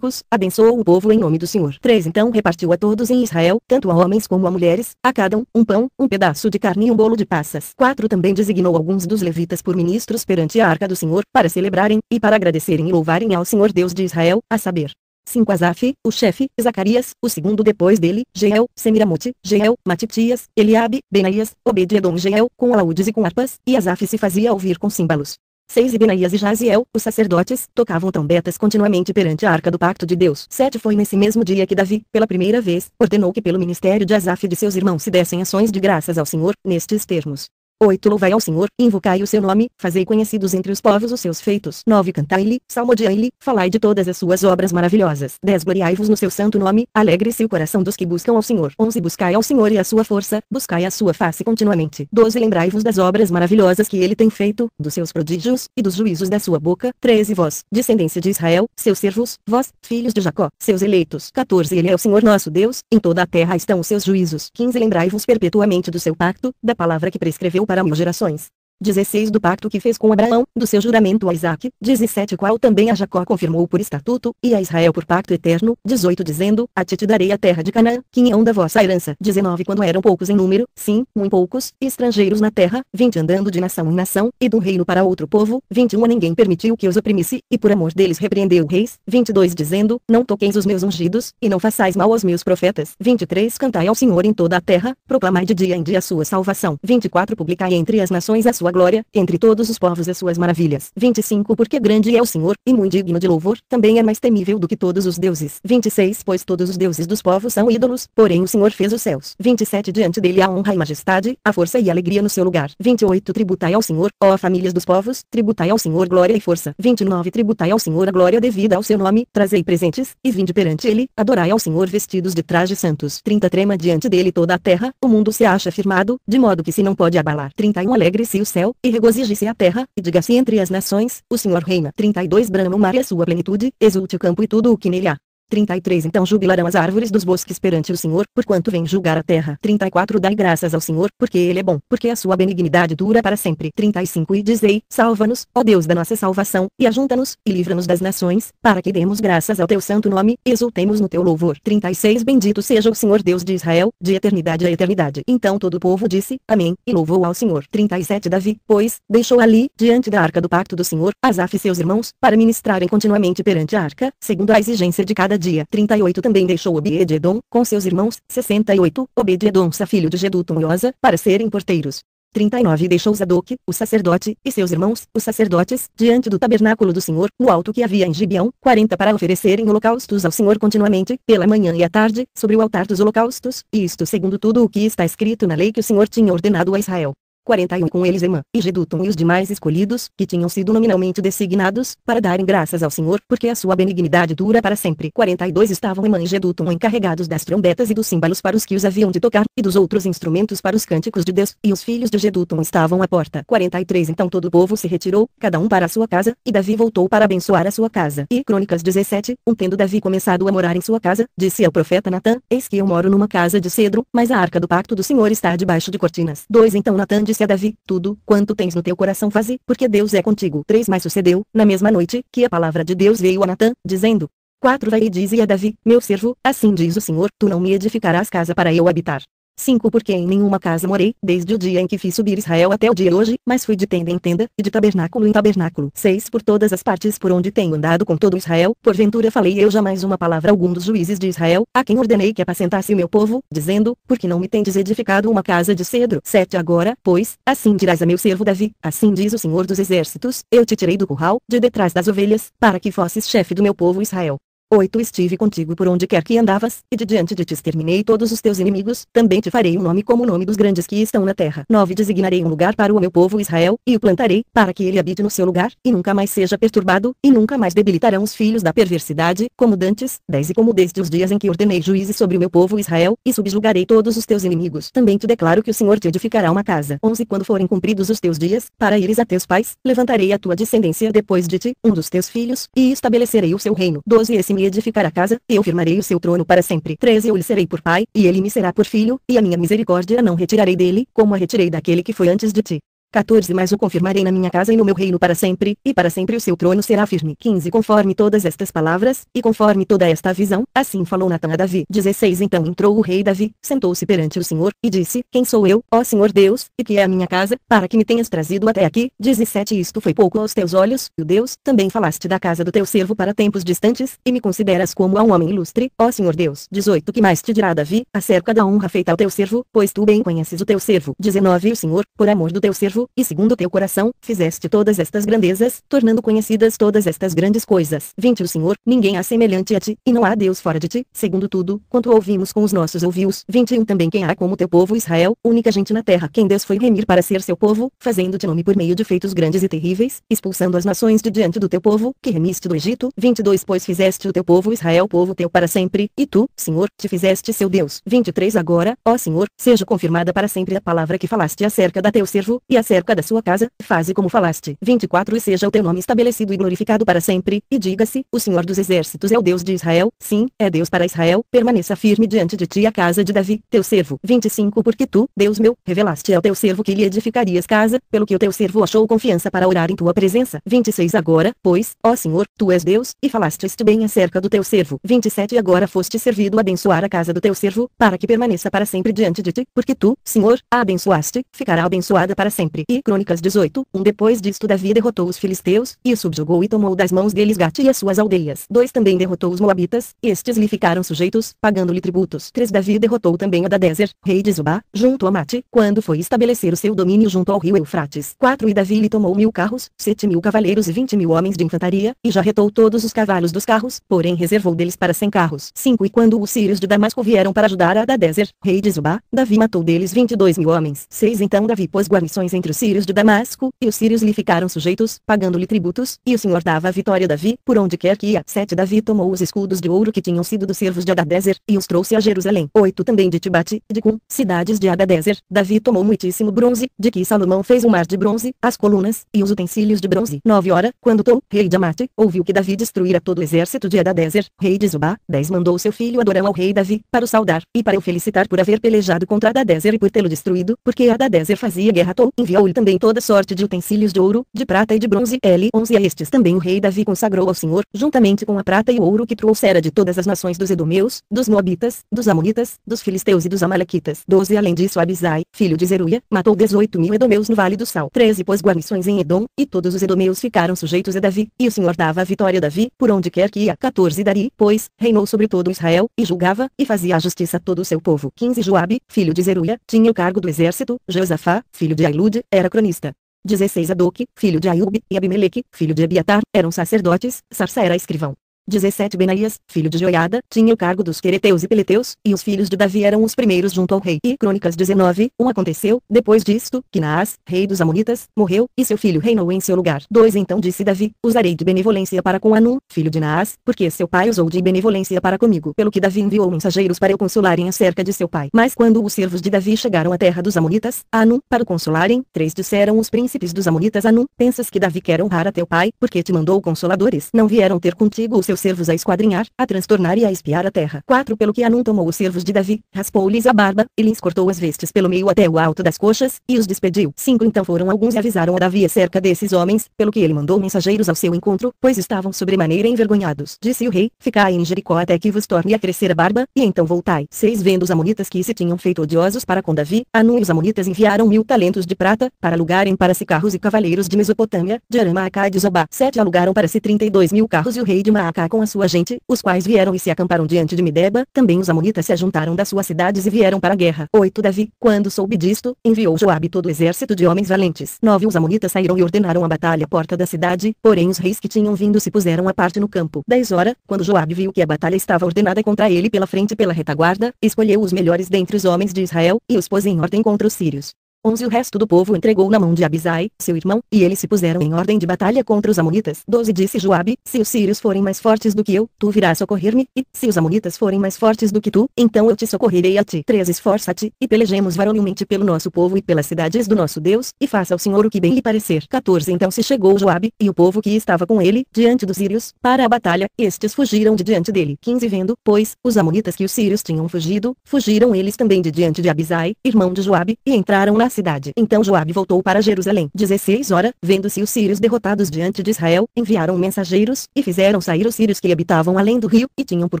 abençoou o povo em nome do Senhor. 3 Então repartiu a todos em Israel, tanto a homens como a mulheres, a cada um, um pão, um pedaço de carne e um bolo de passas. 4 Também designou alguns dos levitas por ministros perante a arca do Senhor, para celebrarem, e para agradecerem e louvarem ao Senhor Deus de Israel, a saber, 5 Asaf, o chefe, Zacarias, o segundo depois dele, Jeel, Semiramote, Jeel, Matitias, Eliabe, Benaías, Obed-Edom Jeel, com alaúdes e com harpas, e Asaf se fazia ouvir com símbolos. 6 E Benaías e Jaziel, os sacerdotes, tocavam trombetas continuamente perante a arca do pacto de Deus. 7 Foi nesse mesmo dia que Davi, pela primeira vez, ordenou que pelo ministério de Asaf e de seus irmãos se dessem ações de graças ao Senhor, nestes termos. 8 Louvai ao Senhor, invocai o seu nome, fazei conhecidos entre os povos os seus feitos. 9 Cantai-lhe, salmodiai-lhe, falai de todas as suas obras maravilhosas. 10 Gloriai-vos no seu santo nome, alegre-se o coração dos que buscam ao Senhor. 11 Buscai ao Senhor e a sua força, buscai a sua face continuamente. 12 Lembrai-vos das obras maravilhosas que ele tem feito, dos seus prodígios, e dos juízos da sua boca. 13 Vós, descendência de Israel, seus servos, vós, filhos de Jacó, seus eleitos. 14 Ele é o Senhor nosso Deus, em toda a terra estão os seus juízos. 15 Lembrai-vos perpetuamente do seu pacto, da palavra que prescreveu para mil gerações. 16 do pacto que fez com Abraão, do seu juramento a Isaac, 17 qual também a Jacó confirmou por estatuto, e a Israel por pacto eterno, 18 dizendo, a ti te darei a terra de Canaã, quinhão da vossa herança, 19 quando eram poucos em número, sim, muito poucos, estrangeiros na terra, 20 andando de nação em nação, e de um reino para outro povo, 21 a ninguém permitiu que os oprimisse, e por amor deles repreendeu reis, 22 dizendo, não toqueis os meus ungidos, e não façais mal aos meus profetas, 23 cantai ao Senhor em toda a terra, proclamai de dia em dia a sua salvação, 24 publicai entre as nações a sua glória, entre todos os povos as suas maravilhas. 25 Porque grande é o Senhor, e muito digno de louvor, também é mais temível do que todos os deuses. 26 Pois todos os deuses dos povos são ídolos, porém o Senhor fez os céus. 27 Diante dele há honra e majestade, a força e alegria no seu lugar. 28 Tributai ao Senhor, ó famílias dos povos, tributai ao Senhor glória e força. 29 Tributai ao Senhor a glória devida ao seu nome, trazei presentes, e vinde perante ele, adorai ao Senhor vestidos de trajes santos. 30 Trema diante dele toda a terra, o mundo se acha firmado, de modo que se não pode abalar. 31 Alegre-se o céu, e regozije-se a terra, e diga-se entre as nações, o Senhor reina. 32 Brama o mar e a sua plenitude, exulte o campo e tudo o que nele há. 33 Então jubilarão as árvores dos bosques perante o Senhor, porquanto vem julgar a terra. 34 Dai graças ao Senhor, porque Ele é bom, porque a sua benignidade dura para sempre. 35 E dizei, salva-nos, ó Deus da nossa salvação, e ajunta-nos, e livra-nos das nações, para que demos graças ao teu santo nome, e exultemos no teu louvor. 36 Bendito seja o Senhor Deus de Israel, de eternidade a eternidade. Então todo o povo disse, Amém, e louvou ao Senhor. 37 Davi, pois, deixou ali, diante da arca do pacto do Senhor, Asaf e seus irmãos, para ministrarem continuamente perante a arca, segundo a exigência de cada dia. 38 Também deixou Obed-Edom, com seus irmãos, 68, Obed-Edom filho de Gedutum e para serem porteiros. 39 Deixou Zadok, o sacerdote, e seus irmãos, os sacerdotes, diante do tabernáculo do Senhor, no alto que havia em Gibeão, 40 para oferecerem holocaustos ao Senhor continuamente, pela manhã e à tarde, sobre o altar dos holocaustos, isto segundo tudo o que está escrito na lei que o Senhor tinha ordenado a Israel. 41 com eles Emã, e Gedutum e os demais escolhidos, que tinham sido nominalmente designados, para darem graças ao Senhor, porque a sua benignidade dura para sempre. 42 estavam Emã e Gedutum encarregados das trombetas e dos símbolos para os que os haviam de tocar, e dos outros instrumentos para os cânticos de Deus, e os filhos de Gedutum estavam à porta. 43 Então todo o povo se retirou, cada um para a sua casa, e Davi voltou para abençoar a sua casa. E Crônicas 17, um tendo Davi começado a morar em sua casa, disse ao profeta Natã, eis que eu moro numa casa de cedro, mas a arca do pacto do Senhor está debaixo de cortinas. 2 Então Natã disse a Davi, tudo, quanto tens no teu coração faze, porque Deus é contigo. 3 Mas sucedeu, na mesma noite, que a palavra de Deus veio a Natã, dizendo, 4 Vai e dize a Davi, meu servo, assim diz o Senhor, tu não me edificarás casa para eu habitar. 5 Porque em nenhuma casa morei, desde o dia em que fiz subir Israel até o dia hoje, mas fui de tenda em tenda, e de tabernáculo em tabernáculo. 6 Por todas as partes por onde tenho andado com todo Israel, porventura falei eu jamais uma palavra algum dos juízes de Israel, a quem ordenei que apacentasse o meu povo, dizendo, porque não me tendes edificado uma casa de cedro. 7 Agora, pois, assim dirás a meu servo Davi, assim diz o Senhor dos Exércitos, eu te tirei do curral, de detrás das ovelhas, para que fosses chefe do meu povo Israel. 8 Estive contigo por onde quer que andavas, e de diante de ti exterminei todos os teus inimigos, também te farei um nome como o nome dos grandes que estão na terra. 9 Designarei um lugar para o meu povo Israel, e o plantarei, para que ele habite no seu lugar, e nunca mais seja perturbado, e nunca mais debilitarão os filhos da perversidade, como dantes, 10 E como desde os dias em que ordenei juízes sobre o meu povo Israel, e subjugarei todos os teus inimigos. Também te declaro que o Senhor te edificará uma casa. 11 Quando forem cumpridos os teus dias, para ires a teus pais, levantarei a tua descendência depois de ti, um dos teus filhos, e estabelecerei o seu reino. 12 Esse me edificar a casa, eu firmarei o seu trono para sempre. 13 Eu lhe serei por pai, e ele me será por filho, e a minha misericórdia não retirarei dele, como a retirei daquele que foi antes de ti. 14 Mas o confirmarei na minha casa e no meu reino para sempre, e para sempre o seu trono será firme. 15 Conforme todas estas palavras, e conforme toda esta visão, assim falou Natan a Davi. 16 Então entrou o rei Davi, sentou-se perante o Senhor, e disse, Quem sou eu, ó Senhor Deus, e que é a minha casa, para que me tenhas trazido até aqui? 17 Isto foi pouco aos teus olhos, o Deus, também falaste da casa do teu servo para tempos distantes, e me consideras como a um homem ilustre, ó Senhor Deus. 18 Que mais te dirá Davi, acerca da honra feita ao teu servo, pois tu bem conheces o teu servo. 19 O Senhor, por amor do teu servo, e segundo teu coração, fizeste todas estas grandezas, tornando conhecidas todas estas grandes coisas. 20 O Senhor, ninguém há semelhante a ti, e não há Deus fora de ti, segundo tudo, quanto ouvimos com os nossos ouvidos. 21 Também quem há como teu povo Israel, única gente na terra, quem Deus foi remir para ser seu povo, fazendo-te nome por meio de feitos grandes e terríveis, expulsando as nações de diante do teu povo, que remiste do Egito. 22 Pois fizeste o teu povo Israel povo teu para sempre, e tu, Senhor, te fizeste seu Deus. 23 Agora, ó Senhor, seja confirmada para sempre a palavra que falaste acerca da teu servo, e acerca acerca da sua casa, faze como falaste. 24 E seja o teu nome estabelecido e glorificado para sempre, e diga-se, o Senhor dos Exércitos é o Deus de Israel, sim, é Deus para Israel, permaneça firme diante de ti a casa de Davi, teu servo. 25 Porque tu, Deus meu, revelaste ao teu servo que lhe edificarias casa, pelo que o teu servo achou confiança para orar em tua presença. 26 Agora, pois, ó Senhor, tu és Deus, e falaste este bem acerca do teu servo. 27 Agora foste servido abençoar a casa do teu servo, para que permaneça para sempre diante de ti, porque tu, Senhor, a abençoaste, ficará abençoada para sempre. E Crônicas 18, 1 Depois disto Davi derrotou os filisteus, e os subjugou e tomou das mãos deles Gate e as suas aldeias. 2 Também derrotou os moabitas, e estes lhe ficaram sujeitos, pagando-lhe tributos. 3 Davi derrotou também Adadezer, rei de Zubá, junto a Mate, quando foi estabelecer o seu domínio junto ao rio Eufrates. 4 E Davi lhe tomou mil carros, sete mil cavaleiros e vinte mil homens de infantaria, e já retou todos os cavalos dos carros, porém reservou deles para cem carros. 5 E quando os sírios de Damasco vieram para ajudar a Adadezer, rei de Zubá, Davi matou deles vinte e dois mil homens. 6 Então Davi pôs guarnições entre os sírios de Damasco, e os sírios lhe ficaram sujeitos, pagando-lhe tributos, e o Senhor dava a vitória a Davi, por onde quer que ia. 7 Davi tomou os escudos de ouro que tinham sido dos servos de Adadezer, e os trouxe a Jerusalém. 8 Também de Tibate, de Cum, cidades de Adadezer, Davi tomou muitíssimo bronze, de que Salomão fez um mar de bronze, as colunas, e os utensílios de bronze. 9 Hora, quando Tom, rei de Amate, ouviu que Davi destruíra todo o exército de Adadezer, rei de Zubá, 10 mandou seu filho Adorão ao rei Davi, para o saudar, e para o felicitar por haver pelejado contra Adadezer e por tê-lo destruído, porque Adadezer fazia guerra a Tom, enviou-lhe também toda sorte de utensílios de ouro, de prata e de bronze. L. 11 A estes também o rei Davi consagrou ao Senhor, juntamente com a prata e o ouro que trouxera de todas as nações dos Edomeus, dos Moabitas, dos Amonitas, dos Filisteus e dos Amalequitas. 12 Além disso Abisai, filho de Zeruia, matou 18 mil Edomeus no Vale do Sal. 13 Pôs guarnições em Edom, e todos os Edomeus ficaram sujeitos a Davi, e o Senhor dava a vitória a Davi, por onde quer que ia. 14 Dari, pois, reinou sobre todo Israel, e julgava, e fazia a justiça a todo o seu povo. 15 Joabe, filho de Zeruia, tinha o cargo do exército, Josafá, filho de Ailude, era cronista. 16 Adoque, filho de Aiube, e Abimeleque, filho de Abiatar, eram sacerdotes, Sarsa era escrivão. 17 Benaías, filho de Joiada, tinha o cargo dos Quereteus e Peleteus, e os filhos de Davi eram os primeiros junto ao rei. E Crônicas 19, 1 Aconteceu, depois disto, que Naás, rei dos Amonitas, morreu, e seu filho reinou em seu lugar. 2 Então disse Davi, usarei de benevolência para com Anum, filho de Naás, porque seu pai usou de benevolência para comigo. Pelo que Davi enviou mensageiros para o consolarem acerca de seu pai. Mas quando os servos de Davi chegaram à terra dos Amonitas, Anum, para o consolarem, três disseram os príncipes dos Amonitas Anum, pensas que Davi quer honrar a teu pai, porque te mandou consoladores? Não vieram ter contigo os seus servos a esquadrinhar, a transtornar e a espiar a terra. 4 Pelo que Anum tomou os servos de Davi, raspou-lhes a barba, e lhes cortou as vestes pelo meio até o alto das coxas, e os despediu. 5 Então foram alguns e avisaram a Davi acerca desses homens, pelo que ele mandou mensageiros ao seu encontro, pois estavam sobremaneira envergonhados. Disse o rei, ficai em Jericó até que vos torne a crescer a barba, e então voltai. 6 Vendo os amonitas que se tinham feito odiosos para com Davi, Anum e os amonitas enviaram mil talentos de prata, para alugarem para si carros e cavaleiros de Mesopotâmia, de Aramaaca e de Zobá. 7 Alugaram para si 32 mil carros e o rei de Maacá com a sua gente, os quais vieram e se acamparam diante de Mideba, também os amonitas se ajuntaram das suas cidades e vieram para a guerra. 8 Davi, quando soube disto, enviou Joabe todo o exército de homens valentes. 9 Os amonitas saíram e ordenaram a batalha à porta da cidade, porém os reis que tinham vindo se puseram à parte no campo. 10 hora, quando Joabe viu que a batalha estava ordenada contra ele pela frente e pela retaguarda, escolheu os melhores dentre os homens de Israel, e os pôs em ordem contra os sírios. 11 O resto do povo entregou na mão de Abisai, seu irmão, e eles se puseram em ordem de batalha contra os amonitas. 12 Disse Joabe, se os sírios forem mais fortes do que eu, tu virás socorrer-me, e, se os amonitas forem mais fortes do que tu, então eu te socorrerei a ti. 13 Esforça-te, e pelejemos varonilmente pelo nosso povo e pelas cidades do nosso Deus, e faça ao Senhor o que bem lhe parecer. 14 Então se chegou Joabe, e o povo que estava com ele, diante dos sírios, para a batalha, estes fugiram de diante dele. 15 Vendo, pois, os amonitas que os sírios tinham fugido, fugiram eles também de diante de Abisai, irmão de Joabe, e entraram na cidade. Então Joabe voltou para Jerusalém. 16 hora, vendo-se os sírios derrotados diante de Israel, enviaram mensageiros, e fizeram sair os sírios que habitavam além do rio, e tinham por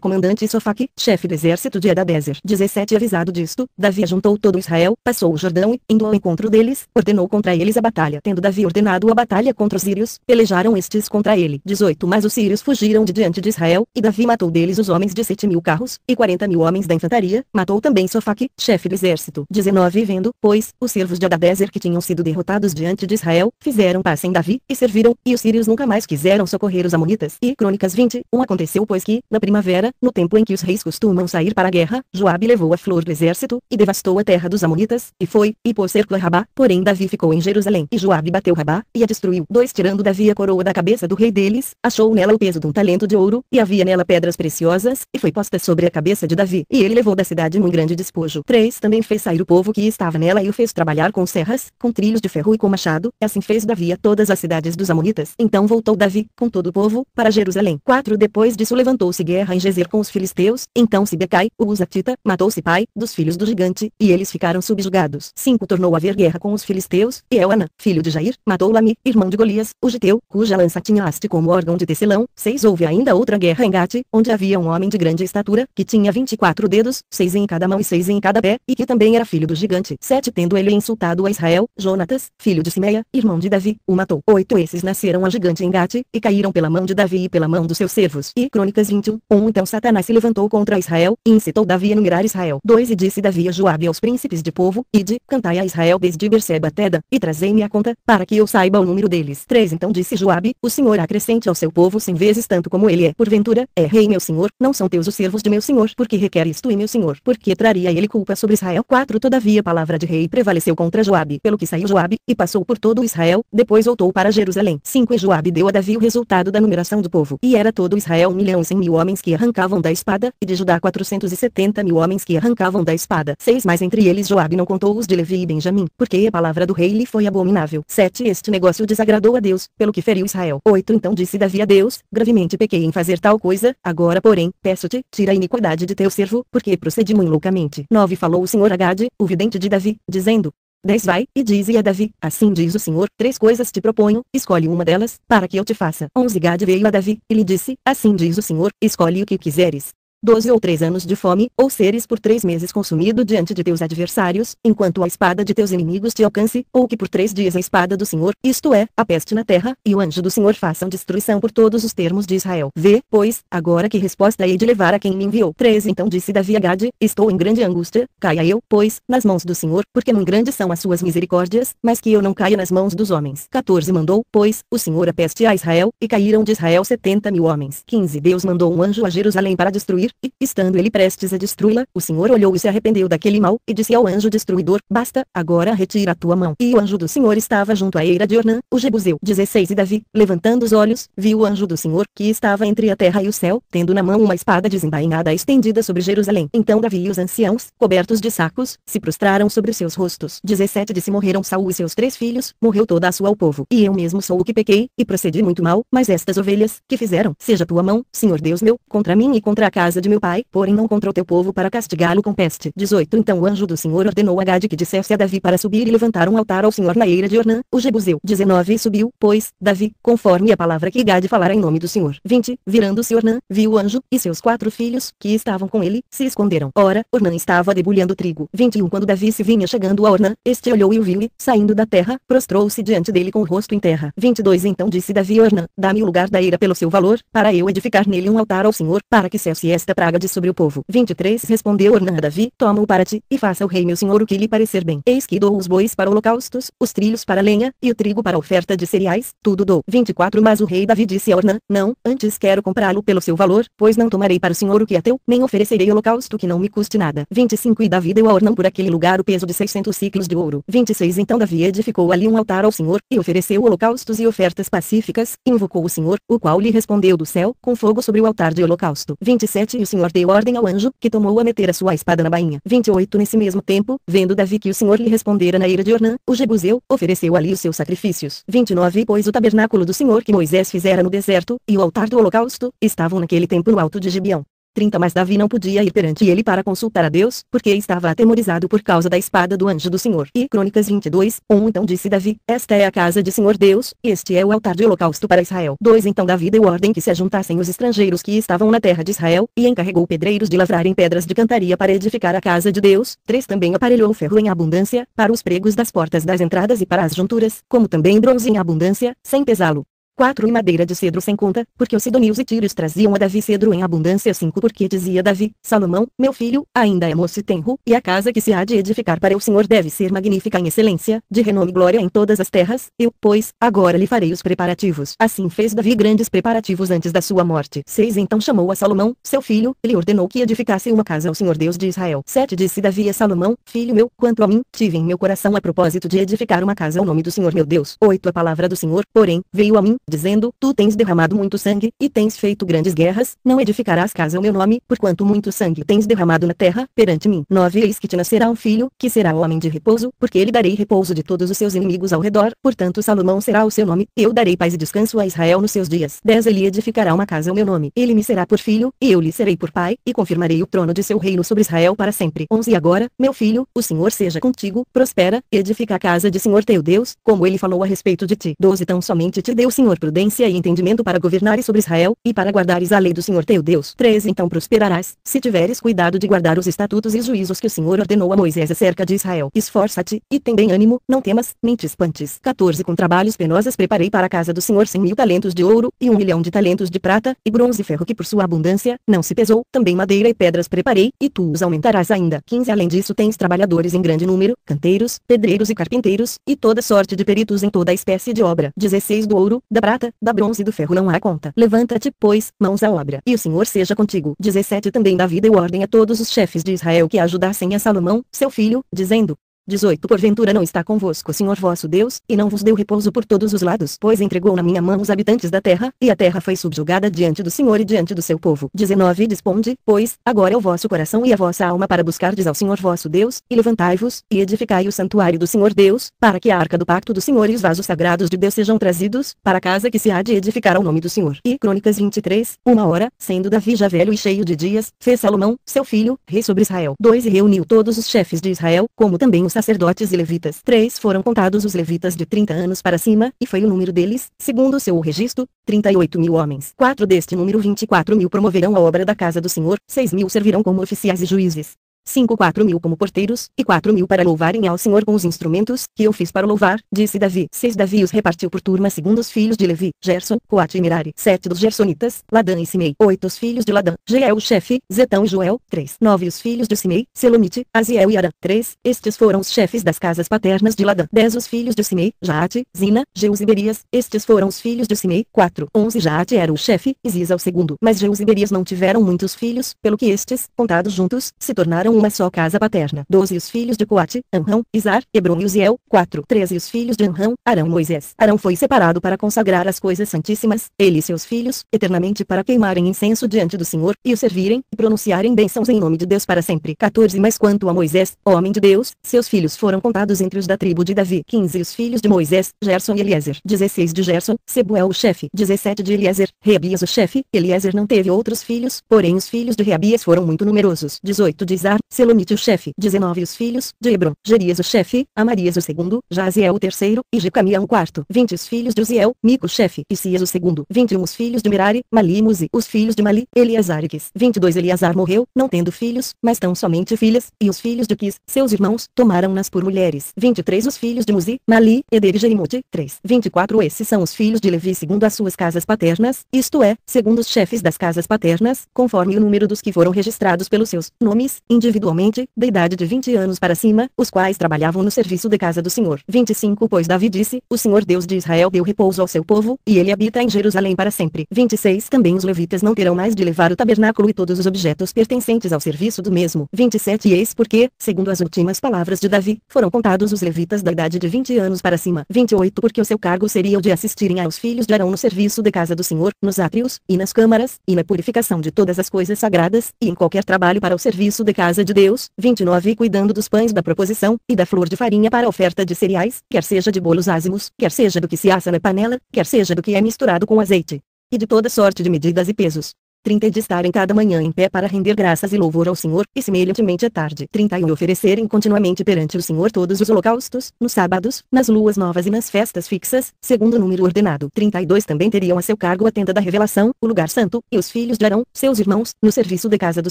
comandante Sofaque, chefe do exército de Adadezer. 17 Avisado disto, Davi juntou todo Israel, passou o Jordão e, indo ao encontro deles, ordenou contra eles a batalha. Tendo Davi ordenado a batalha contra os sírios, pelejaram estes contra ele. 18 Mas os sírios fugiram de diante de Israel, e Davi matou deles os homens de sete mil carros, e quarenta mil homens da infantaria, matou também Sofaque, chefe do exército. 19 Vendo, pois, os servos de Adadezer que tinham sido derrotados diante de Israel, fizeram paz em Davi, e serviram, e os sírios nunca mais quiseram socorrer os amonitas. E Crônicas 20, 1 Aconteceu pois que, na primavera, no tempo em que os reis costumam sair para a guerra, Joabe levou a flor do exército, e devastou a terra dos amonitas, e foi, e pôs cerco a Rabá, porém Davi ficou em Jerusalém. E Joabe bateu Rabá, e a destruiu. 2 Tirando Davi a coroa da cabeça do rei deles, achou nela o peso de um talento de ouro, e havia nela pedras preciosas, e foi posta sobre a cabeça de Davi, e ele levou da cidade um grande despojo. 3 Também fez sair o povo que estava nela e o fez trabalhar trabalhar com serras, com trilhos de ferro e com machado, assim fez Davi a todas as cidades dos Amonitas. Então voltou Davi, com todo o povo, para Jerusalém. 4 Depois disso levantou-se guerra em Gezer com os filisteus, então Sibecai, o Uzatita, matou-se pai, dos filhos do gigante, e eles ficaram subjugados. 5 Tornou a haver guerra com os filisteus, e Elana, filho de Jair, matou Lami, irmão de Golias, o Giteu, cuja lança tinha haste como órgão de tecelão. 6 Houve ainda outra guerra em Gate, onde havia um homem de grande estatura, que tinha 24 dedos, seis em cada mão e seis em cada pé, e que também era filho do gigante. 7 Tendo ele insultado a Israel, Jonatas, filho de Simeia, irmão de Davi, o matou. 8 Esses nasceram a gigante em Gate, e caíram pela mão de Davi e pela mão dos seus servos. E Crônicas 21, 1 Então Satanás se levantou contra Israel, e incitou Davi a numerar Israel. 2 E disse Davi a Joabe aos príncipes de povo, Ide, cantai a Israel desde Berseba até Dan, e trazei-me a conta, para que eu saiba o número deles. 3 Então disse Joabe, o Senhor acrescente ao seu povo cem vezes tanto como ele é. Porventura, é rei meu senhor, não são teus os servos de meu senhor, porque requer isto e meu senhor, porque traria ele culpa sobre Israel. 4 Todavia a palavra de rei prevaleceu contra Joabe, pelo que saiu Joabe, e passou por todo Israel, depois voltou para Jerusalém. 5 E Joabe deu a Davi o resultado da numeração do povo, e era todo Israel um milhão e cem mil homens que arrancavam da espada, e de Judá quatrocentos e setenta mil homens que arrancavam da espada. 6 Mas entre eles Joabe não contou os de Levi e Benjamim, porque a palavra do rei lhe foi abominável. 7 Este negócio desagradou a Deus, pelo que feriu Israel. 8 Então disse Davi a Deus, gravemente pequei em fazer tal coisa, agora porém, peço-te, tira a iniquidade de teu servo, porque procedi muito loucamente. 9 Falou o Senhor a o vidente de Davi, dizendo, 10 Vai, e dize a Davi, assim diz o Senhor, três coisas te proponho, escolhe uma delas, para que eu te faça. 11 Gade veio a Davi, e lhe disse, assim diz o Senhor, escolhe o que quiseres. 12 ou três anos de fome, ou seres por três meses consumido diante de teus adversários, enquanto a espada de teus inimigos te alcance, ou que por três dias a espada do Senhor, isto é, a peste na terra, e o anjo do Senhor façam destruição por todos os termos de Israel. Vê, pois, agora que resposta hei de levar a quem me enviou. 13 Então disse Davi a Gade, estou em grande angústia, caia eu, pois, nas mãos do Senhor, porque muito grandes são as suas misericórdias, mas que eu não caia nas mãos dos homens. 14 Mandou, pois, o Senhor a peste a Israel, e caíram de Israel setenta mil homens. 15 Deus mandou um anjo a Jerusalém para destruir, e, estando ele prestes a destruí-la, o Senhor olhou e se arrependeu daquele mal, e disse ao anjo destruidor, basta, agora retira a tua mão. E o anjo do Senhor estava junto à eira de Ornã, o Jebuseu. 16 E Davi, levantando os olhos, viu o anjo do Senhor, que estava entre a terra e o céu, tendo na mão uma espada desembainhada estendida sobre Jerusalém. Então Davi e os anciãos, cobertos de sacos, se prostraram sobre seus rostos. 17 Disse morreram Saul e seus três filhos, morreu toda a sua ao povo. E eu mesmo sou o que pequei, e procedi muito mal, mas estas ovelhas, que fizeram, seja tua mão, Senhor Deus meu, contra mim e contra a casa de meu pai, porém não contra o teu povo para castigá-lo com peste. 18 Então o anjo do Senhor ordenou a Gade que dissesse a Davi para subir e levantar um altar ao Senhor na eira de Ornã, o Jebuseu. 19 E subiu, pois, Davi, conforme a palavra que Gade falara em nome do Senhor. 20 Virando-se Ornã, viu o anjo, e seus quatro filhos, que estavam com ele, se esconderam. Ora, Ornã estava debulhando trigo. 21 Quando Davi se vinha chegando a Ornã, este olhou e o viu e, saindo da terra, prostrou-se diante dele com o rosto em terra. 22 Então disse Davi a Ornã, dá-me o lugar da eira pelo seu valor, para eu edificar nele um altar ao Senhor, para que cesse esta praga de sobre o povo. 23 Respondeu Ornã a Davi, toma-o para ti, e faça o rei meu senhor o que lhe parecer bem. Eis que dou os bois para holocaustos, os trilhos para lenha, e o trigo para oferta de cereais, tudo dou. 24 Mas o rei Davi disse a Ornã, não, antes quero comprá-lo pelo seu valor, pois não tomarei para o senhor o que é teu, nem oferecerei holocausto que não me custe nada. 25 E Davi deu a Ornã por aquele lugar o peso de 600 ciclos de ouro. 26 Então Davi edificou ali um altar ao Senhor, e ofereceu holocaustos e ofertas pacíficas, invocou o Senhor, o qual lhe respondeu do céu, com fogo sobre o altar de holocausto. 27 E o Senhor deu ordem ao anjo, que tomou a meter a sua espada na bainha. 28 Nesse mesmo tempo, vendo Davi que o Senhor lhe respondera na ira de Ornã, o Jebuseu, ofereceu ali os seus sacrifícios. 29 Pois o tabernáculo do Senhor que Moisés fizera no deserto, e o altar do holocausto, estavam naquele tempo no alto de Gibeão. 30 Mas Davi não podia ir perante ele para consultar a Deus, porque estava atemorizado por causa da espada do anjo do Senhor. E Crônicas 22, 1 Então disse Davi, esta é a casa de Senhor Deus, este é o altar de holocausto para Israel. 2 Então Davi deu ordem que se ajuntassem os estrangeiros que estavam na terra de Israel, e encarregou pedreiros de lavrarem pedras de cantaria para edificar a casa de Deus. 3 Também aparelhou ferro em abundância, para os pregos das portas das entradas e para as junturas, como também bronze em abundância, sem pesá-lo. 4 E madeira de cedro sem conta, porque os sidonios e tírios traziam a Davi cedro em abundância 5 Porque dizia Davi, Salomão, meu filho, ainda é moço e tenro, e a casa que se há de edificar para o Senhor deve ser magnífica em excelência, de renome e glória em todas as terras, eu, pois, agora lhe farei os preparativos. Assim fez Davi grandes preparativos antes da sua morte. 6 Então chamou a Salomão, seu filho, e lhe ordenou que edificasse uma casa ao Senhor Deus de Israel. 7 Disse Davi a Salomão, filho meu, quanto a mim, tive em meu coração a propósito de edificar uma casa ao nome do Senhor meu Deus. 8 A palavra do Senhor, porém, veio a mim, dizendo, Tu tens derramado muito sangue, e tens feito grandes guerras, não edificarás casa ao meu nome, porquanto muito sangue tens derramado na terra, perante mim. 9 Eis que te nascerá um filho, que será homem de repouso, porque ele darei repouso de todos os seus inimigos ao redor, portanto Salomão será o seu nome, eu darei paz e descanso a Israel nos seus dias. 10 Ele edificará uma casa ao meu nome, ele me será por filho, e eu lhe serei por pai, e confirmarei o trono de seu reino sobre Israel para sempre. 11 Agora, meu filho, o Senhor seja contigo, prospera, edifica a casa de Senhor teu Deus, como ele falou a respeito de ti. 12 Tão somente te deu o Senhor prudência e entendimento para governares sobre Israel, e para guardares a lei do Senhor teu Deus. 13 Então prosperarás, se tiveres cuidado de guardar os estatutos e os juízos que o Senhor ordenou a Moisés acerca de Israel. Esforça-te, e tem bem ânimo, não temas, nem te espantes. 14 Com trabalhos penosos preparei para a casa do Senhor cem mil talentos de ouro, e um milhão de talentos de prata, e bronze e ferro que por sua abundância, não se pesou, também madeira e pedras preparei, e tu os aumentarás ainda. 15 Além disso tens trabalhadores em grande número, canteiros, pedreiros e carpinteiros, e toda sorte de peritos em toda espécie de obra. 16 Do ouro, da prata, da bronze e do ferro não há conta. Levanta-te, pois, mãos à obra, e o Senhor seja contigo. 17 Também Davi deu ordem a todos os chefes de Israel que ajudassem a Salomão, seu filho, dizendo, 18 Porventura não está convosco o Senhor vosso Deus, e não vos deu repouso por todos os lados, pois entregou na minha mão os habitantes da terra, e a terra foi subjugada diante do Senhor e diante do seu povo. 19 Disponde, pois, agora o vosso coração e a vossa alma para buscardes ao Senhor vosso Deus, e levantai-vos, e edificai o santuário do Senhor Deus, para que a arca do pacto do Senhor e os vasos sagrados de Deus sejam trazidos, para a casa que se há de edificar ao nome do Senhor. E Crônicas 23, uma hora, sendo Davi já velho e cheio de dias, fez Salomão, seu filho, rei sobre Israel. 2 E reuniu todos os chefes de Israel, como também os sacerdotes e levitas. Três foram contados os levitas de 30 anos para cima, e foi o número deles, segundo seu registro, 38 mil homens. Quatro deste número 24 mil promoverão a obra da casa do Senhor, 6 mil servirão como oficiais e juízes. 5 quatro mil como porteiros, e quatro mil para louvarem ao Senhor com os instrumentos, que eu fiz para louvar, disse Davi. 6 Davi os repartiu por turma segundo os filhos de Levi, Gerson, Coate e Merari. 7 dos Gersonitas, Ladã e Simei. 8 os filhos de Ladã, Jeel o chefe, Zetão e Joel. 3. 9 os filhos de Simei, Selomite, Aziel e Arã. 3. Estes foram os chefes das casas paternas de Ladã. 10 os filhos de Simei, Jaate, Zina, Jeus e Berias. Estes foram os filhos de Simei. 4. 11 Jaate era o chefe, e Ziza o segundo. Mas Jeus e Berias não tiveram muitos filhos, pelo que estes, contados juntos, se tornaram uma só casa paterna. 12 os filhos de Coate, Anrão, Izar, Hebron e Uziel. 4. 13 os filhos de Anrão, Arão Moisés. Arão foi separado para consagrar as coisas santíssimas, ele e seus filhos, eternamente para queimarem incenso diante do Senhor, e o servirem, e pronunciarem bênçãos em nome de Deus para sempre. 14 Mas quanto a Moisés, homem de Deus, seus filhos foram contados entre os da tribo de Davi. 15 Os filhos de Moisés, Gerson e Eliezer. 16 de Gerson, Sebuel o chefe. 17 de Eliezer, Reabias o chefe. Eliezer não teve outros filhos, porém os filhos de Reabias foram muito numerosos. 18 de Izar, Selomite o chefe. 19 Os filhos de Hebron, Gerias o chefe, Amarias o segundo, Jaziel o terceiro, e Jecamia o quarto. 20 Os filhos de Uziel, Mico o chefe, Isias o segundo. 21 Os filhos de Merari, Mali e. Os filhos de Mali, Eleazar e Quis. 22 Eleazar morreu, não tendo filhos, mas tão somente filhas, e os filhos de Quis, seus irmãos, tomaram-nas por mulheres. 23 Os filhos de Muzi, Mali, Eder e Jerimote. 3. 24 Esses são os filhos de Levi segundo as suas casas paternas, isto é, segundo os chefes das casas paternas, conforme o número dos que foram registrados pelos seus nomes, individualmente, da idade de 20 anos para cima, os quais trabalhavam no serviço de casa do Senhor. 25 Pois Davi disse, o Senhor Deus de Israel deu repouso ao seu povo, e ele habita em Jerusalém para sempre. 26 Também os levitas não terão mais de levar o tabernáculo e todos os objetos pertencentes ao serviço do mesmo. 27 Eis porque, segundo as últimas palavras de Davi, foram contados os levitas da idade de 20 anos para cima. 28 Porque o seu cargo seria o de assistirem aos filhos de Arão no serviço de casa do Senhor, nos átrios, e nas câmaras, e na purificação de todas as coisas sagradas, e em qualquer trabalho para o serviço de casa de Deus. 29 Cuidando dos pães da proposição, e da flor de farinha para oferta de cereais, quer seja de bolos ázimos, quer seja do que se assa na panela, quer seja do que é misturado com azeite. E de toda sorte de medidas e pesos. 30 de estarem cada manhã em pé para render graças e louvor ao Senhor, e semelhantemente à tarde. 31 oferecerem continuamente perante o Senhor todos os holocaustos, nos sábados, nas luas novas e nas festas fixas, segundo o número ordenado. 32 também teriam a seu cargo a tenda da revelação, o lugar santo, e os filhos de Arão, seus irmãos, no serviço de casa do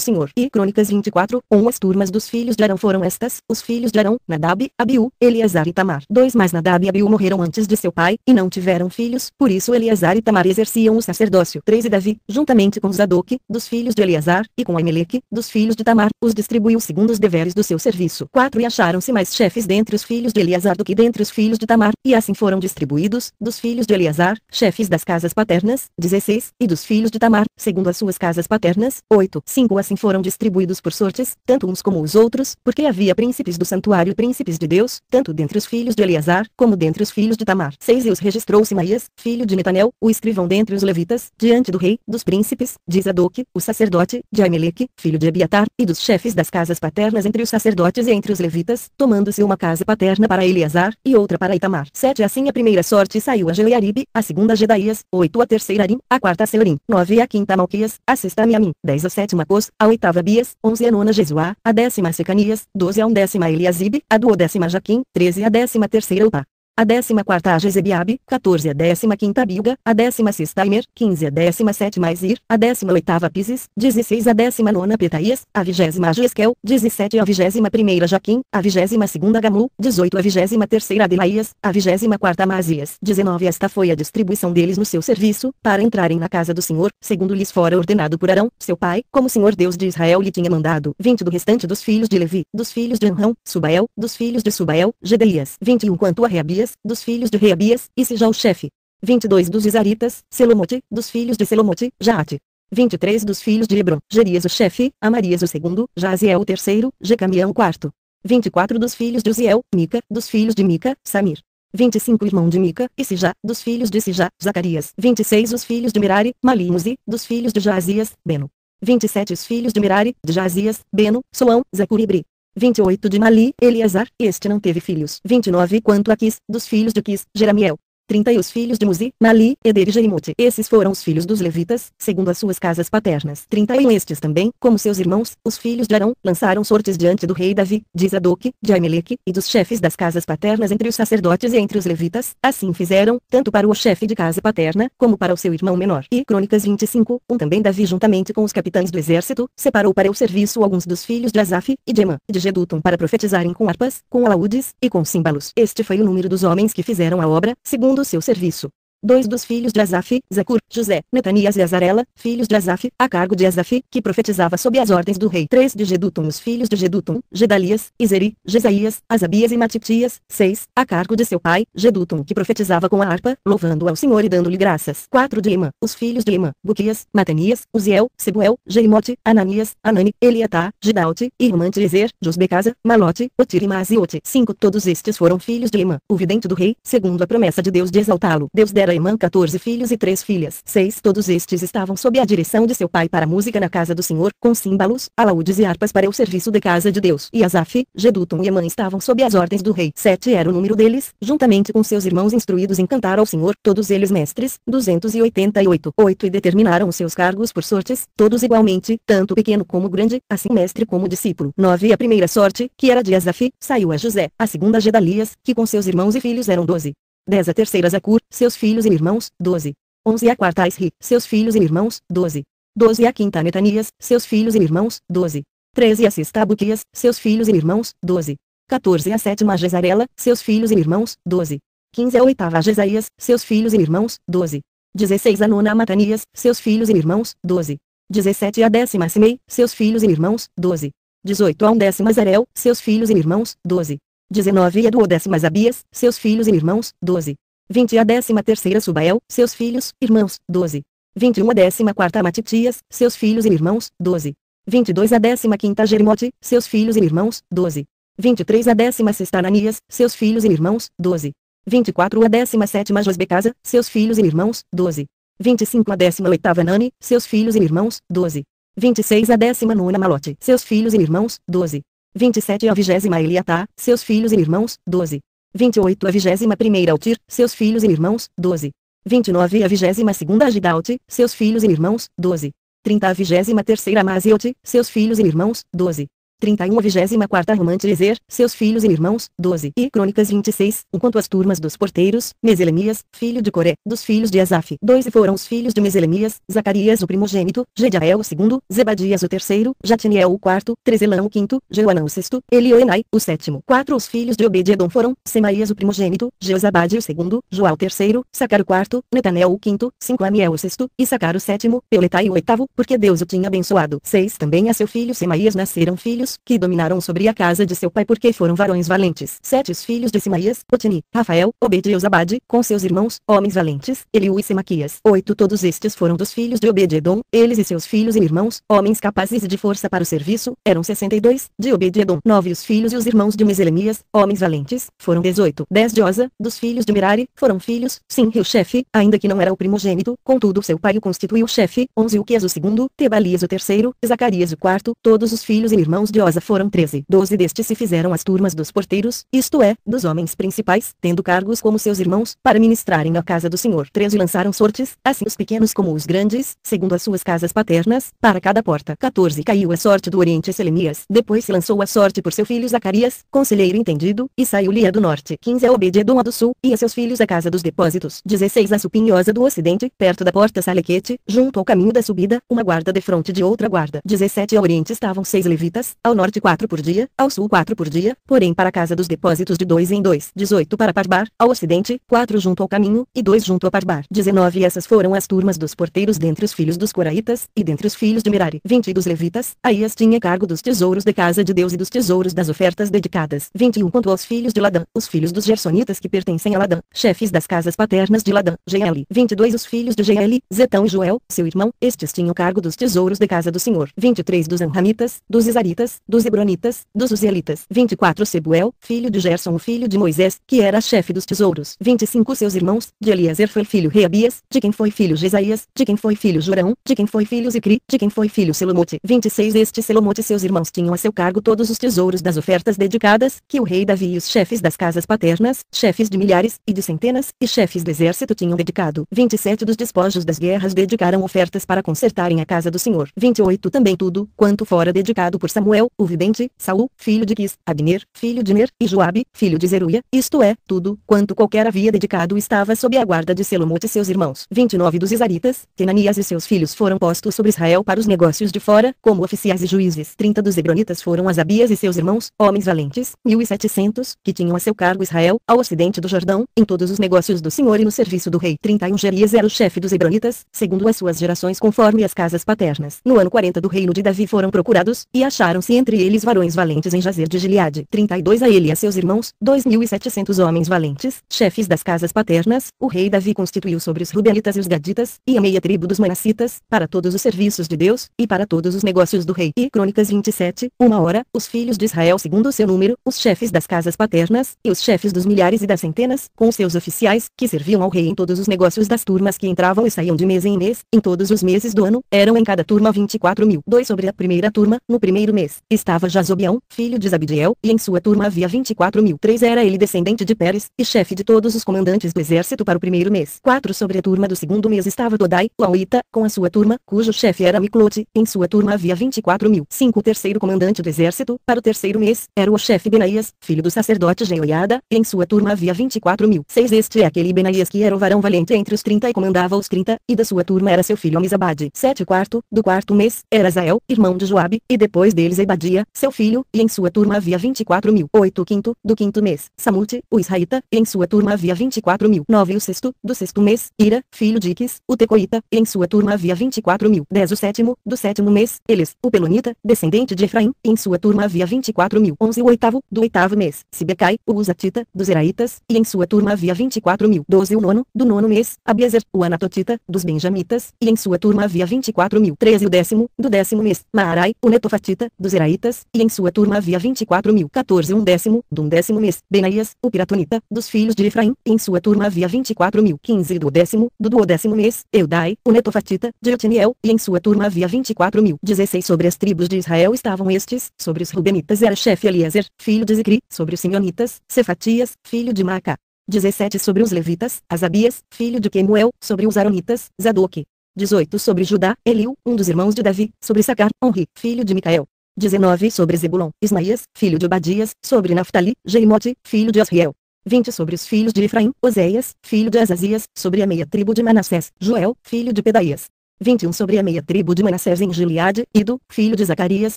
Senhor. E Crônicas 24, 1 As turmas dos filhos de Arão foram estas, os filhos de Arão, Nadab, Abiú, Eleazar e Tamar. Dois mais Nadab e Abiú morreram antes de seu pai, e não tiveram filhos, por isso Eleazar e Tamar exerciam o sacerdócio. 3 E Davi, juntamente com os Zadok, dos filhos de Eleazar, e com Aimeleque, dos filhos de Tamar, os distribuiu segundo os deveres do seu serviço. 4 E acharam-se mais chefes dentre os filhos de Eleazar do que dentre os filhos de Tamar, e assim foram distribuídos, dos filhos de Eleazar, chefes das casas paternas, 16, e dos filhos de Tamar, segundo as suas casas paternas, 8. 5 Assim foram distribuídos por sortes, tanto uns como os outros, porque havia príncipes do santuário e príncipes de Deus, tanto dentre os filhos de Eleazar, como dentre os filhos de Tamar. 6 E os registrou Simaías, filho de Netanel, o escrivão dentre os levitas, diante do rei, dos príncipes, de Zadok, o sacerdote, de Aimeleque, filho de Abiatar, e dos chefes das casas paternas entre os sacerdotes e entre os levitas, tomando-se uma casa paterna para Eleazar, e outra para Itamar. 7 Assim a primeira sorte saiu a Jeoiaribe, a segunda a Gedaías, 8 a terceira Arim, a quarta a Seorim, 9 a quinta a Malquias, a sexta a Miamim, 10 a sétima Cos, a oitava Bias, 11 a nona Jesuá, a décima Secanias, 12 a undécima Eliasibe, a duodécima Jaquim, 13 a décima terceira Upá a décima quarta a Jezebiabe, 14 a décima quinta Bilga, a décima sexta Imer, 15 a décima sétima Izir, a décima oitava Pises, 16 a décima nona Petaías, a vigésima Jesquel, 17 a vigésima primeira Jaquim, a vigésima segunda Gamu, 18 a vigésima terceira Adelaías, a vigésima quarta Mazias, 19 Esta foi a distribuição deles no seu serviço, para entrarem na casa do Senhor, segundo lhes fora ordenado por Arão, seu pai, como o Senhor Deus de Israel lhe tinha mandado. 20 do restante dos filhos de Levi, dos filhos de Anrão, Subael, dos filhos de Subael, Gedeias. 21 quanto a Reabias, dos filhos de Reabias, e Sijal chefe. 22 dos Isaritas, Selomote, dos filhos de Selomote, Jaate. 23 dos filhos de Hebron, Gerias o chefe, Amarias o segundo, Jaziel o terceiro, Jecamião o quarto. 24 dos filhos de Uziel, Mica, dos filhos de Mica, Samir. 25 irmão de Mica, e Sijá, dos filhos de Sijá, Zacarias. 26 os filhos de Merari, Malimuzi, dos filhos de Jazias, Beno. 27 os filhos de Merari, de Jazias, Beno, Soão, Zacuribri. 28 de Mali, Eleazar, este não teve filhos. 29 quanto a Quis, dos filhos de Quis, Jeramiel. 30 e os filhos de Muzi, Mali, Eder e Jeimote. Esses foram os filhos dos levitas, segundo as suas casas paternas. 30 e estes também, como seus irmãos, os filhos de Arão, lançaram sortes diante do rei Davi, de Zadok, de Aimeleque, e dos chefes das casas paternas entre os sacerdotes e entre os levitas, assim fizeram, tanto para o chefe de casa paterna, como para o seu irmão menor. E Crônicas 25, um também Davi juntamente com os capitães do exército, separou para o serviço alguns dos filhos de Asaf, e de Emã, e de Gedutum para profetizarem com harpas, com alaúdes, e com símbolos. Este foi o número dos homens que fizeram a obra, segundo segundo seu serviço. Dois dos filhos de Asaf, Zacur, José, Netanias e Azarela, filhos de Asaf, a cargo de Asaf, que profetizava sob as ordens do rei. Três de Gedutum, os filhos de Gedutum, Gedalias, Izeri, Jesaías, Asabias e Matitias. Seis, a cargo de seu pai, Gedutum, que profetizava com a harpa, louvando ao Senhor e dando-lhe graças. Quatro de Ima, os filhos de Ima, Buquias, Matanias, Uziel, Sebuel, Jerimote, Ananias, Anani, Eliatá, Gidalte, Irmante Ezer, Josbecasa, Malote, Otir e Maziote. Cinco, todos estes foram filhos de Ima, o vidente do rei, segundo a promessa de Deus de exaltá-lo. Deus dera a Imã 14 filhos e três filhas. Seis todos estes estavam sob a direção de seu pai para música na casa do Senhor, com símbolos, alaúdes e harpas para o serviço da casa de Deus. E Asaf, Gedutum e Emã estavam sob as ordens do rei. Sete era o número deles, juntamente com seus irmãos instruídos em cantar ao Senhor, todos eles mestres, 288. Oito e determinaram os seus cargos por sortes, todos igualmente, tanto pequeno como grande, assim mestre como discípulo. Nove a primeira sorte, que era de Asaf, saiu a José, a segunda a Gedalias, que com seus irmãos e filhos eram doze. 10 a terceira Zacur, seus filhos e irmãos, 12. 11 a quarta Isri, seus filhos e irmãos, 12. 12 a quinta Netanias, seus filhos e irmãos, 12. 13 a sexta Abuquias, seus filhos e irmãos, 12. 14 a sétima Jezarela, seus filhos e irmãos, 12. 15 a oitava Jesaías, seus filhos e irmãos, 12. 16 a nona Matanias, seus filhos e irmãos, 12. 17 a décima Simei, seus filhos e irmãos, 12. 18 a undécima Zarel, seus filhos e irmãos, 12. 19 e a duodécima Abias, seus filhos e irmãos, 12. 20 e a décima terceira Subael, seus filhos, irmãos, 12. 21 a décima quarta Matitias, seus filhos e irmãos, 12. 22 a décima quinta Jerimote, seus filhos e irmãos, 12. 23 a décima sexta Ananias, seus filhos e irmãos, 12. 24 a décima sétima Josbecasa, seus filhos e irmãos, 12. 25 a décima oitava Nani, seus filhos e irmãos, 12. 26 a décima nona Malote, seus filhos e irmãos, 12. 27 a vigésima Eliatá, seus filhos e irmãos, 12. 28 a vigésima primeira Altir, seus filhos e irmãos, 12. 29 a vigésima segunda Agidalte, seus filhos e irmãos, 12. 30 a vigésima terceira Maziote, seus filhos e irmãos, 12. 31 a 24 Romante Ezer, seus filhos e irmãos, 12. E Crônicas 26, enquanto as turmas dos porteiros, Meselemias, filho de Coré, dos filhos de Asaf. 2 foram os filhos de Meselemias, Zacarias o primogênito, Gediael o segundo, Zebadias o terceiro, Jatiniel o quarto, Trezelão o quinto, Joanã o sexto, Elioenai, o sétimo. 4 os filhos de Obededon foram, Semaías o primogênito, Jeozabade o segundo, Joal o terceiro, Sacar o quarto, Netanel o quinto, 5 Amiel o sexto, e Sacar o sétimo, Peuletai o oitavo, porque Deus o tinha abençoado. 6 Também a seu filho Semaías nasceram filhos, que dominaram sobre a casa de seu pai porque foram varões valentes. Sete os filhos de Simaías, Otini, Rafael, Obed e Osabade, com seus irmãos, homens valentes, Eliú e Semaquias. Oito todos estes foram dos filhos de Obed-edom, eles e seus filhos e irmãos, homens capazes de força para o serviço, eram sessenta e dois, de Obed-edom. Nove os filhos e os irmãos de Meselemias, homens valentes, foram dezoito. Dez de Osa, dos filhos de Merari, foram filhos, sim o chefe, ainda que não era o primogênito, contudo seu pai o constituiu chefe. Onze o Quias o segundo, Tebalias o terceiro, Zacarias o quarto, todos os filhos e irmãos de Osa foram treze. Doze destes se fizeram as turmas dos porteiros, isto é, dos homens principais, tendo cargos como seus irmãos, para ministrarem na casa do Senhor. Treze lançaram sortes, assim os pequenos como os grandes, segundo as suas casas paternas, para cada porta. 14 Caiu a sorte do Oriente Selemias, depois se lançou a sorte por seu filho Zacarias, conselheiro entendido, e saiu-lhe a do norte. 15 a Obededom a do sul, e a seus filhos a casa dos depósitos. 16 a Supinhosa do ocidente, perto da porta Salequete, junto ao caminho da subida, uma guarda de fronte de outra guarda. 17 ao oriente estavam seis levitas, ao norte quatro por dia, ao sul quatro por dia, porém para a casa dos depósitos de dois em dois. 18 para Parbar, ao ocidente, quatro junto ao caminho, e dois junto a Parbar. 19 essas foram as turmas dos porteiros dentre os filhos dos Coraitas, e dentre os filhos de Merari. 20 dos levitas, Aías tinha cargo dos tesouros de casa de Deus e dos tesouros das ofertas dedicadas. 21 quanto aos filhos de Ladã, os filhos dos Gersonitas que pertencem a Ladã, chefes das casas paternas de Ladã, Geel. 22 os filhos de Geel, Zetão e Joel, seu irmão, estes tinham cargo dos tesouros de casa do Senhor. 23 dos Anramitas, dos Isaritas, dos Hebronitas, dos Uzielitas. 24 Sebuel, filho de Gerson o filho de Moisés, que era chefe dos tesouros. 25 seus irmãos, de Eliezer foi filho Reabias, de quem foi filho Jesaías, de quem foi filho Jorão, de quem foi filho Zicri, de quem foi filho Selomote. 26 Este Selomote e seus irmãos tinham a seu cargo todos os tesouros das ofertas dedicadas, que o rei Davi e os chefes das casas paternas, chefes de milhares, e de centenas, e chefes do exército tinham dedicado. 27 dos despojos das guerras dedicaram ofertas para consertarem a casa do Senhor. 28 Também tudo, quanto fora dedicado por Samuel, o vidente, Saul, filho de Quis, Abner, filho de Ner, e Joabe, filho de Zeruia, isto é, tudo, quanto qualquer havia dedicado estava sob a guarda de Selomote e seus irmãos. 29 dos Isaritas, Kenanias e seus filhos foram postos sobre Israel para os negócios de fora, como oficiais e juízes. 30 dos Hebronitas foram Asabias e seus irmãos, homens valentes, 1700, que tinham a seu cargo Israel, ao ocidente do Jordão, em todos os negócios do Senhor e no serviço do rei. 31 Gerias era o chefe dos Hebronitas, segundo as suas gerações conforme as casas paternas. No ano 40 do reino de Davi foram procurados, e acharam-se entre eles varões valentes em Jazer de Gileade. 32 A ele e a seus irmãos, 2.700 homens valentes, chefes das casas paternas, o rei Davi constituiu sobre os Rubenitas e os Gaditas, e a meia tribo dos Manassitas, para todos os serviços de Deus, e para todos os negócios do rei. E Crônicas 27, uma hora, os filhos de Israel segundo o seu número, os chefes das casas paternas, e os chefes dos milhares e das centenas, com seus oficiais, que serviam ao rei em todos os negócios das turmas que entravam e saíam de mês em mês, em todos os meses do ano, eram em cada turma 24 mil. Dois sobre a primeira turma, no primeiro mês, estava Jazobião, filho de Zabidiel, e em sua turma havia 24 mil. Três era ele descendente de Pérez, e chefe de todos os comandantes do exército para o primeiro mês. Quatro sobre a turma do segundo mês estava Dodai, Lauita, com a sua turma, cujo chefe era Miclote, em sua turma havia 24 mil. Cinco o terceiro comandante do exército, para o terceiro mês, era o chefe Benaías, filho do sacerdote Jeoiada, e em sua turma havia 24 mil. Seis este é aquele Benaías que era o varão valente entre os trinta e comandava os trinta, e da sua turma era seu filho Amizabade. Sete o quarto, do quarto mês, era Zael, irmão de Joabe, e depois deles Ebadia, seu filho, e em sua turma havia 24 mil. Oito o quinto, do quinto mês, Samute, o Israelita, e em sua turma havia 24 mil. Nove o sexto, do sexto mês, Ira, filho de Iques, o Tecoita, e em sua turma havia 24 mil. Dez o sétimo, do sétimo mês, Eles, o Pelonita, descendente de Efraim, e em sua turma havia 24 mil. Onze o oitavo, do oitavo mês, Sibecai, o Uzatita, dos Zeraitas, e em sua turma havia 24 mil. Doze o nono, do nono mês, Abiezer, o Anatotita, dos Benjamitas, e em sua turma havia 24 mil. Treze o décimo, do décimo mês, Maarai, o Netofatita, dos Zeraitas, e em sua turma havia 24 mil. 14 um décimo, do um décimo mês, Benaías, o Piratonita, dos filhos de Efraim, e em sua turma havia 24 mil. 15 do décimo, do duodécimo mês, Eudai, o Netofatita, de Otiniel, e em sua turma havia 24 mil. 16 sobre as tribos de Israel estavam estes, sobre os Rubenitas era chefe Eliezer, filho de Zicri, sobre os Simeonitas, Cefatias, filho de Maca. 17 sobre os levitas, Asabias, filho de Quemuel, sobre os aronitas, Zadok. 18 sobre Judá, Eliu, um dos irmãos de Davi, sobre Sacar, Onri, filho de Micael. 19 sobre Zebulon, Ismaías, filho de Obadias, sobre Naftali, Jeimote, filho de Asriel. 20 sobre os filhos de Efraim, Oséias, filho de Azazias, sobre a meia tribo de Manassés, Joel, filho de Pedaías. 21 sobre a meia tribo de Manassés em Gileade, Ido, filho de Zacarias,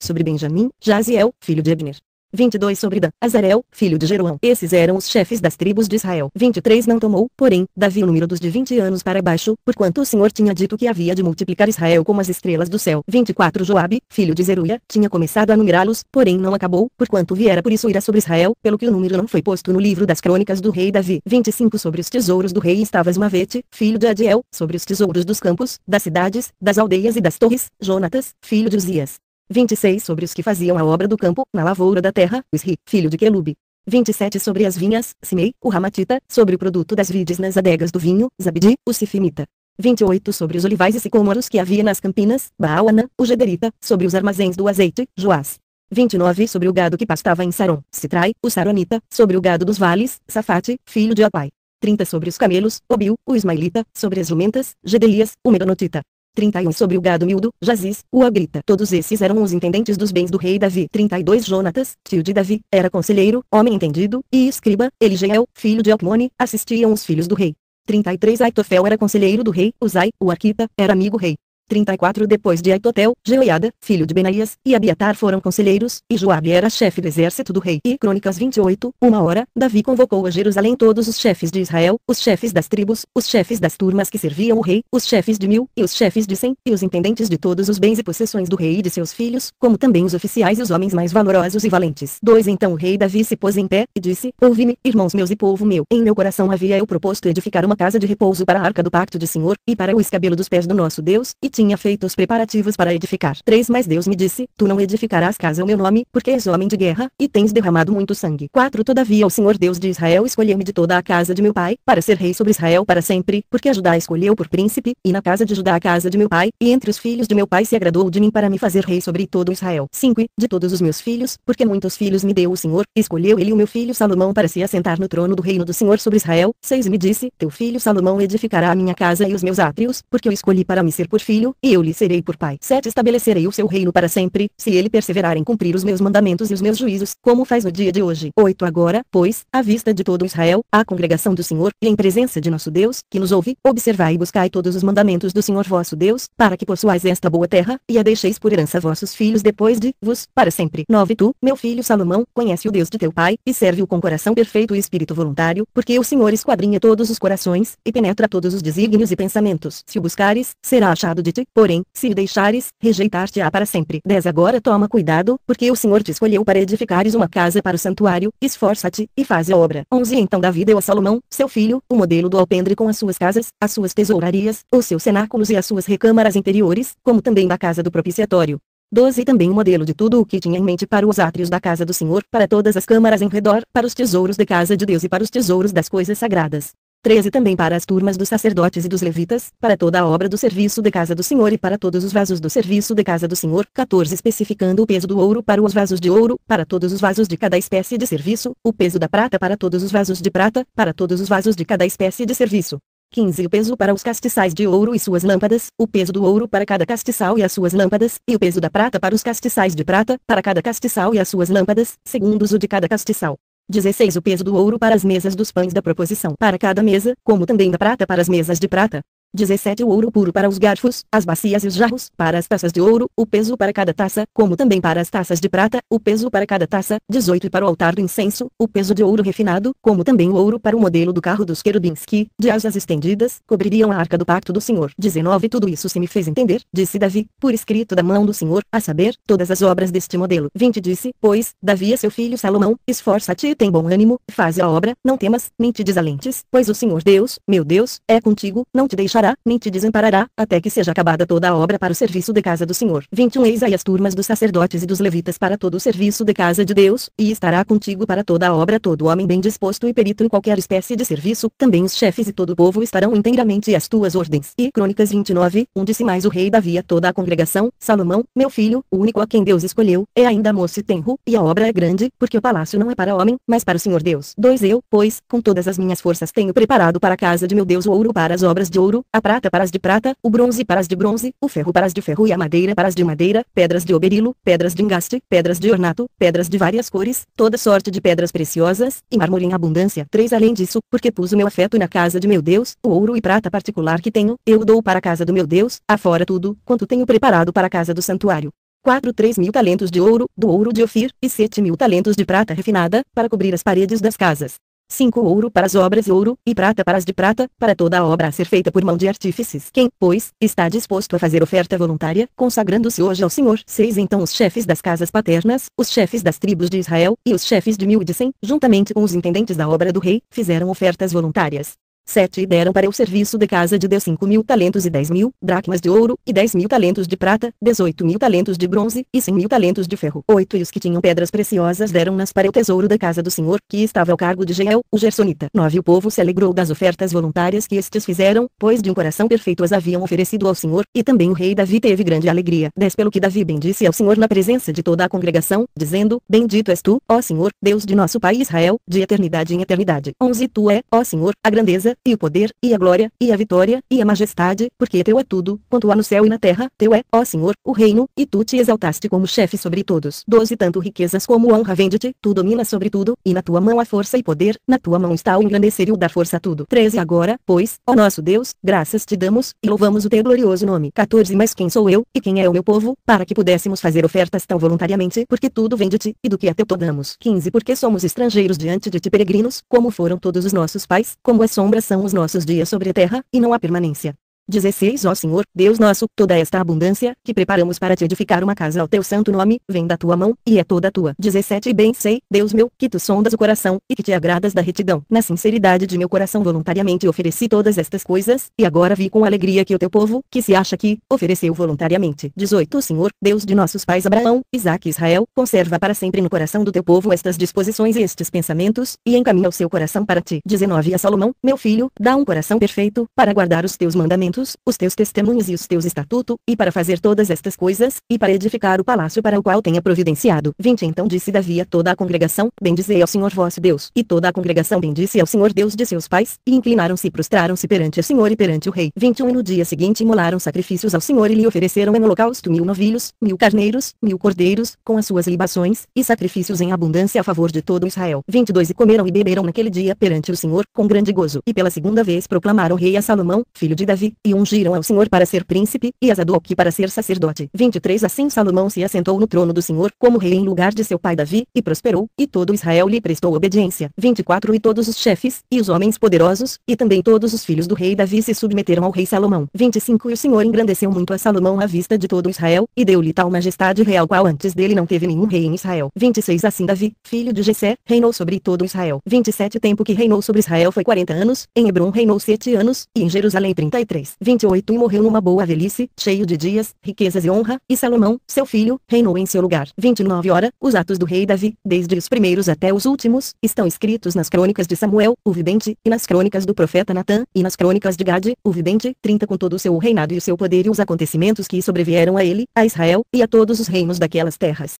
sobre Benjamim, Jaziel, filho de Ebner. 22 sobre Dan, Azarel, filho de Jeroão. Esses eram os chefes das tribos de Israel. 23 Não tomou, porém, Davi o número dos de 20 anos para baixo, porquanto o Senhor tinha dito que havia de multiplicar Israel como as estrelas do céu. 24 Joabe, filho de Zeruia, tinha começado a numerá-los, porém não acabou, porquanto viera por isso ira sobre Israel, pelo que o número não foi posto no livro das crônicas do rei Davi. 25 Sobre os tesouros do rei estava Esmavete, filho de Adiel, sobre os tesouros dos campos, das cidades, das aldeias e das torres, Jonatas, filho de Uzias. 26 sobre os que faziam a obra do campo, na lavoura da terra, Isri, filho de Quelube. 27 sobre as vinhas, Simei, o Ramatita, sobre o produto das vides nas adegas do vinho, Zabidi, o Sifimita. 28 sobre os olivais e sicômoros que havia nas campinas, Baalanã, o Gederita, sobre os armazéns do azeite, Joás. 29 sobre o gado que pastava em Saron, Citrai, o Saronita, sobre o gado dos vales, Safate, filho de Apai. 30 sobre os camelos, Obil, o Ismailita, sobre as jumentas, Gedelias, o Medonotita. 31 sobre o gado miúdo, Jaziz, o Agrita. Todos esses eram os intendentes dos bens do rei Davi. 32 Jonatas, tio de Davi, era conselheiro, homem entendido, e escriba, Eligeel, filho de Alcmone, assistiam os filhos do rei. 33 Aitofel era conselheiro do rei, Uzai, o Arquita, era amigo rei. 34 Depois de Aitotel, Jeoiada, filho de Benaías, e Abiatar foram conselheiros, e Joabe era chefe do exército do rei. E Crônicas 28, uma hora, Davi convocou a Jerusalém todos os chefes de Israel, os chefes das tribos, os chefes das turmas que serviam o rei, os chefes de mil, e os chefes de cem, e os intendentes de todos os bens e possessões do rei e de seus filhos, como também os oficiais e os homens mais valorosos e valentes. 2 Então o rei Davi se pôs em pé, e disse, Ouvi-me, irmãos meus e povo meu, em meu coração havia eu proposto edificar uma casa de repouso para a arca do pacto de Senhor, e para o escabelo dos pés do nosso Deus, e tinha feito os preparativos para edificar. 3 Mas Deus me disse, tu não edificarás casa ao meu nome, porque és homem de guerra, e tens derramado muito sangue. 4 Todavia o Senhor Deus de Israel escolheu-me de toda a casa de meu pai, para ser rei sobre Israel para sempre, porque a Judá escolheu por príncipe, e na casa de Judá a casa de meu pai, e entre os filhos de meu pai se agradou de mim para me fazer rei sobre todo Israel. 5 De todos os meus filhos, porque muitos filhos me deu o Senhor, escolheu ele o meu filho Salomão para se assentar no trono do reino do Senhor sobre Israel. 6 Me disse, teu filho Salomão edificará a minha casa e os meus átrios, porque eu escolhi para me ser por filho, e eu lhe serei por pai. 7 Estabelecerei o seu reino para sempre, se ele perseverar em cumprir os meus mandamentos e os meus juízos, como faz no dia de hoje. 8 Agora, pois, à vista de todo Israel, a congregação do Senhor, e em presença de nosso Deus, que nos ouve, observai e buscai todos os mandamentos do Senhor vosso Deus, para que possuais esta boa terra, e a deixeis por herança vossos filhos depois de vos, para sempre. 9 Tu, meu filho Salomão, conhece o Deus de teu pai, e serve-o com coração perfeito e espírito voluntário, porque o Senhor esquadrinha todos os corações, e penetra todos os desígnios e pensamentos. Se o buscares, será achado de ti, porém, se o deixares, rejeitar-te-á para sempre. 10 Agora toma cuidado, porque o Senhor te escolheu para edificares uma casa para o santuário, esforça-te, e faz a obra. 11 Então Davi deu a Salomão, seu filho, o modelo do alpendre com as suas casas, as suas tesourarias, os seus cenáculos e as suas recâmaras interiores, como também da casa do propiciatório. 12 também o modelo de tudo o que tinha em mente para os átrios da casa do Senhor, para todas as câmaras em redor, para os tesouros de casa de Deus e para os tesouros das coisas sagradas. 13 também para as turmas dos sacerdotes e dos levitas, para toda a obra do serviço de casa do Senhor e para todos os vasos do serviço de casa do Senhor. 14 Especificando o peso do ouro para os vasos de ouro, para todos os vasos de cada espécie de serviço, o peso da prata para todos os vasos de prata, para todos os vasos de cada espécie de serviço. 15 O peso para os castiçais de ouro e suas lâmpadas, o peso do ouro para cada castiçal e as suas lâmpadas, e o peso da prata para os castiçais de prata, para cada castiçal e as suas lâmpadas, segundo o de cada castiçal. 16 O peso do ouro para as mesas dos pães da proposição para cada mesa, como também da prata para as mesas de prata. 17 O ouro puro para os garfos, as bacias e os jarros, para as taças de ouro, o peso para cada taça, como também para as taças de prata, o peso para cada taça. 18 E para o altar do incenso, o peso de ouro refinado, como também o ouro para o modelo do carro dos querubins que, de asas estendidas, cobririam a arca do pacto do Senhor. 19 Tudo isso se me fez entender, disse Davi, por escrito da mão do Senhor, a saber, todas as obras deste modelo. 20 Disse, pois, Davi a seu filho Salomão, esforça-te e tem bom ânimo, faz a obra, não temas, nem te desalentes, pois o Senhor Deus, meu Deus, é contigo, não te deixará deixará, nem te desamparará, até que seja acabada toda a obra para o serviço de casa do Senhor. 21 Eis aí as turmas dos sacerdotes e dos levitas para todo o serviço de casa de Deus, e estará contigo para toda a obra todo homem bem disposto e perito em qualquer espécie de serviço, também os chefes e todo o povo estarão inteiramente às tuas ordens. E Crônicas 29, um disse mais o rei Davi a toda a congregação, Salomão, meu filho, o único a quem Deus escolheu, é ainda moço e tenro, e a obra é grande, porque o palácio não é para homem, mas para o Senhor Deus. 2 Eu, pois, com todas as minhas forças tenho preparado para a casa de meu Deus o ouro para as obras de ouro, a prata para as de prata, o bronze para as de bronze, o ferro para as de ferro e a madeira para as de madeira, pedras de oberilo, pedras de engaste, pedras de ornato, pedras de várias cores, toda sorte de pedras preciosas, e mármore em abundância. 3 Além disso, porque pus o meu afeto na casa de meu Deus, o ouro e prata particular que tenho, eu dou para a casa do meu Deus, afora tudo, quanto tenho preparado para a casa do santuário. 4 3 mil talentos de ouro, do ouro de Ofir, e 7 mil talentos de prata refinada, para cobrir as paredes das casas. 5 ouro para as obras e ouro, e prata para as de prata, para toda a obra a ser feita por mão de artífices. Quem, pois, está disposto a fazer oferta voluntária, consagrando-se hoje ao Senhor. 6 Então os chefes das casas paternas, os chefes das tribos de Israel, e os chefes de mil e de cem, juntamente com os intendentes da obra do rei, fizeram ofertas voluntárias. 7 e deram para o serviço de casa de Deus cinco mil talentos e dez mil dracmas de ouro, e dez mil talentos de prata, dezoito mil talentos de bronze, e cem mil talentos de ferro. 8 e os que tinham pedras preciosas deram-nas para o tesouro da casa do Senhor, que estava ao cargo de Jeel, o Gersonita. 9 O povo se alegrou das ofertas voluntárias que estes fizeram, pois de um coração perfeito as haviam oferecido ao Senhor, e também o rei Davi teve grande alegria. 10 Pelo que Davi bendisse ao Senhor na presença de toda a congregação, dizendo, Bendito és tu, ó Senhor, Deus de nosso pai Israel, de eternidade em eternidade. 11 Tu é, ó Senhor, a grandeza, e o poder, e a glória, e a vitória, e a majestade, porque teu é tudo, quanto há no céu e na terra, teu é, ó Senhor, o reino, e tu te exaltaste como chefe sobre todos. 12 Tanto riquezas como honra vende-te, tu dominas sobre tudo, e na tua mão há força e poder, na tua mão está o engrandecer e o dar força a tudo. 13 Agora, pois, ó nosso Deus, graças te damos, e louvamos o teu glorioso nome. 14 Mas quem sou eu, e quem é o meu povo, para que pudéssemos fazer ofertas tão voluntariamente, porque tudo vem de ti, e do que é teu damos. 15 Porque somos estrangeiros diante de ti peregrinos, como foram todos os nossos pais, como as sombras são os nossos dias sobre a terra, e não há permanência. 16 Ó Senhor, Deus nosso, toda esta abundância, que preparamos para te edificar uma casa ao teu santo nome, vem da tua mão, e é toda tua. 17 Bem sei, Deus meu, que tu sondas o coração, e que te agradas da retidão. Na sinceridade de meu coração voluntariamente ofereci todas estas coisas, e agora vi com alegria que o teu povo, que se acha aqui, ofereceu voluntariamente. 18 Senhor, Deus de nossos pais Abraão, Isaac e Israel, conserva para sempre no coração do teu povo estas disposições e estes pensamentos, e encaminha o seu coração para ti. 19 A Salomão, meu filho, dá um coração perfeito, para guardar os teus mandamentos, os teus testemunhos e os teus estatutos, e para fazer todas estas coisas, e para edificar o palácio para o qual tenha providenciado. 20 Então disse Davi a toda a congregação, bendizei ao Senhor vosso Deus. E toda a congregação bendisse ao Senhor Deus de seus pais, e inclinaram-se e prostraram-se perante o Senhor e perante o rei. 21 E no dia seguinte imolaram sacrifícios ao Senhor e lhe ofereceram em holocausto mil novilhos, mil carneiros, mil cordeiros, com as suas libações, e sacrifícios em abundância a favor de todo Israel. 22 E comeram e beberam naquele dia perante o Senhor, com grande gozo. E pela segunda vez proclamaram rei a Salomão, filho de Davi, e ungiram ao Senhor para ser príncipe, e a Zadok para ser sacerdote. 23 Assim Salomão se assentou no trono do Senhor, como rei em lugar de seu pai Davi, e prosperou, e todo Israel lhe prestou obediência. 24 E todos os chefes, e os homens poderosos, e também todos os filhos do rei Davi se submeteram ao rei Salomão. 25 E o Senhor engrandeceu muito a Salomão à vista de todo Israel, e deu-lhe tal majestade real qual antes dele não teve nenhum rei em Israel. 26 Assim Davi, filho de Jessé, reinou sobre todo Israel. 27 Tempo que reinou sobre Israel foi 40 anos, em Hebron reinou 7 anos, e em Jerusalém 33. 28 E morreu numa boa velhice, cheio de dias, riquezas e honra, e Salomão, seu filho, reinou em seu lugar. 29 Ora, os atos do rei Davi, desde os primeiros até os últimos, estão escritos nas crônicas de Samuel, o vidente, e nas crônicas do profeta Natã, e nas crônicas de Gade, o vidente, 30 com todo o seu reinado e o seu poder e os acontecimentos que sobrevieram a ele, a Israel, e a todos os reinos daquelas terras.